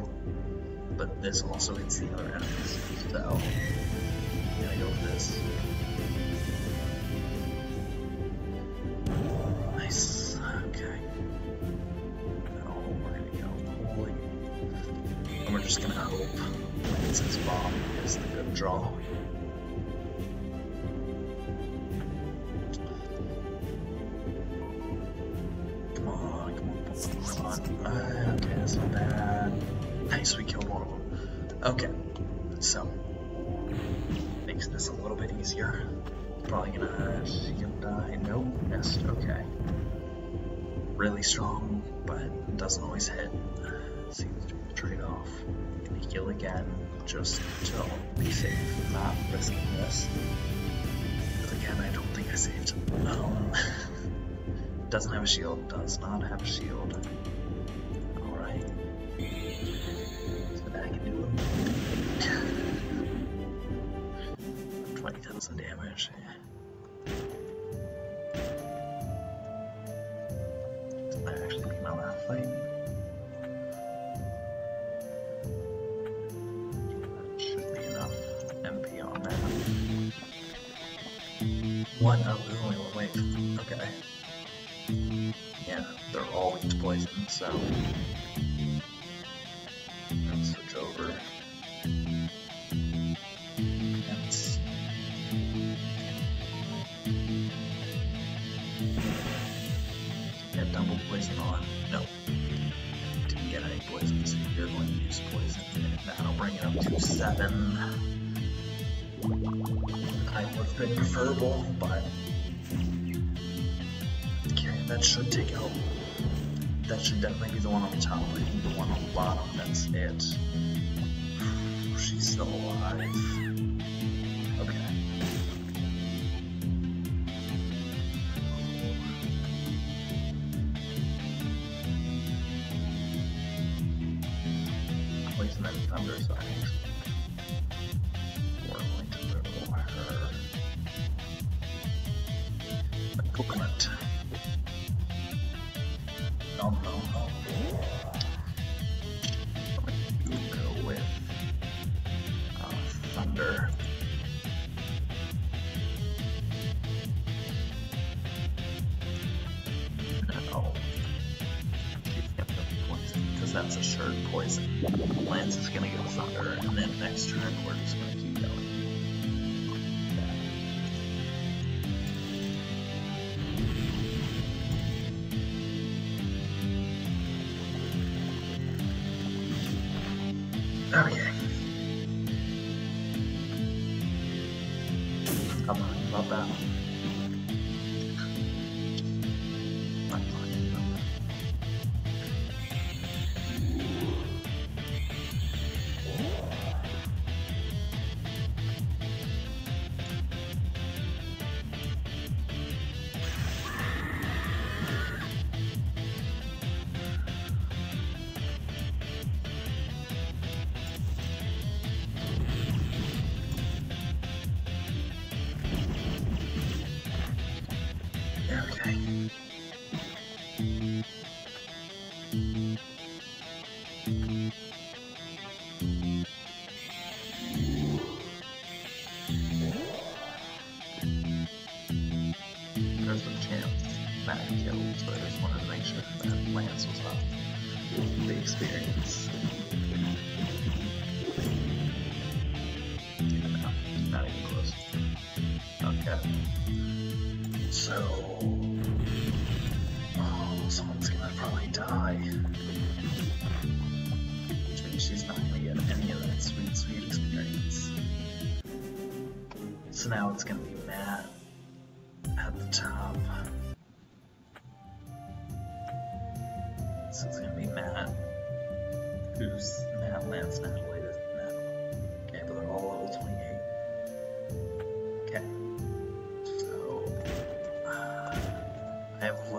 But this also hits the other enemies, so I gonna go with this. Just gonna hope Lance's bomb is the good draw. Come on, come on, come on, come on. Uh, okay, that's not bad. Nice, we killed one of them. Okay, so makes this a little bit easier. Probably gonna, she gonna die. Nope, missed. Okay. Really strong, but doesn't always hit. Seems to trade-off. Gonna heal again, just to be safe, not risking this. But again, I don't think I saved. Um, [LAUGHS] doesn't have a shield. Does not have a shield. All right. So that I can do it. [LAUGHS] 20,000 damage. That actually be my last fight. What? Oh, there's only one wave. Okay. Yeah, they're all weak to poison, so. Switch over. Been preferable, but Okay, that should take out. That should definitely be the one on the top. I think the one on the bottom, that's it. [SIGHS] She's still alive.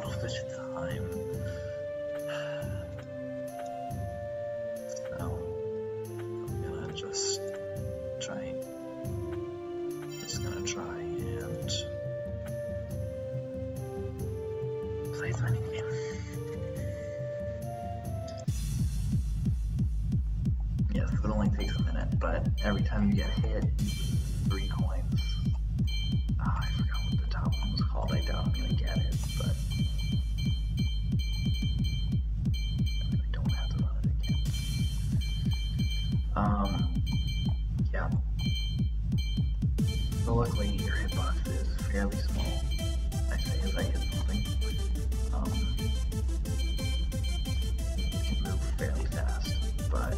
lot of such time. So I'm gonna just try. Just gonna try and play a funny game. Yes, it only takes a minute, but every time you get hit, three coins. Ah, I forgot what the top one was called. I doubt I'm gonna get it. Um, yeah. But luckily, your hitbox is fairly small. I say as I hit something. Um, you can move fairly fast, but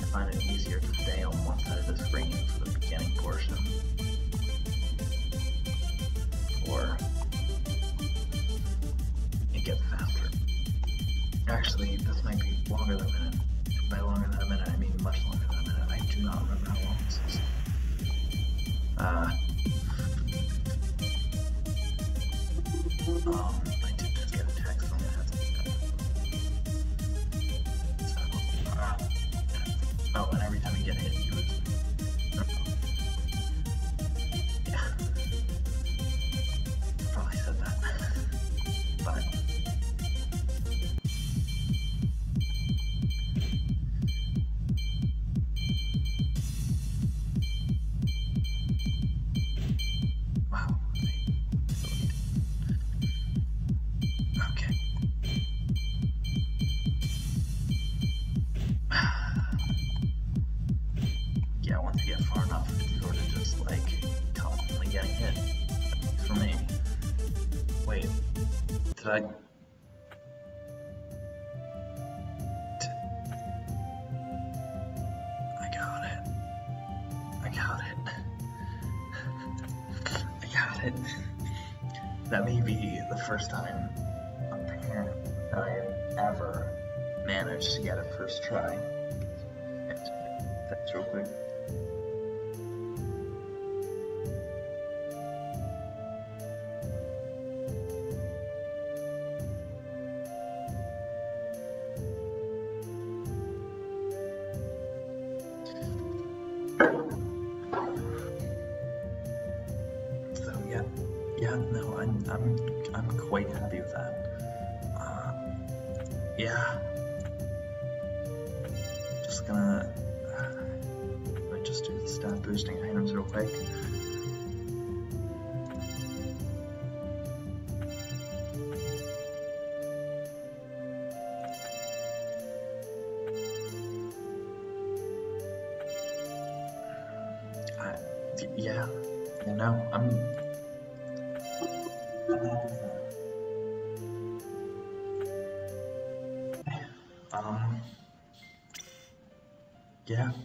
I find it easier to stay on one side of the screen for the beginning portion. Or it gets faster. Actually, this might be longer than a minute. By longer than a minute, I mean much longer than a minute. I do not remember how long this is. Uh, um, yeah, just gonna uh, just do the stat boosting items real quick. Yeah, you know. I'm Yeah.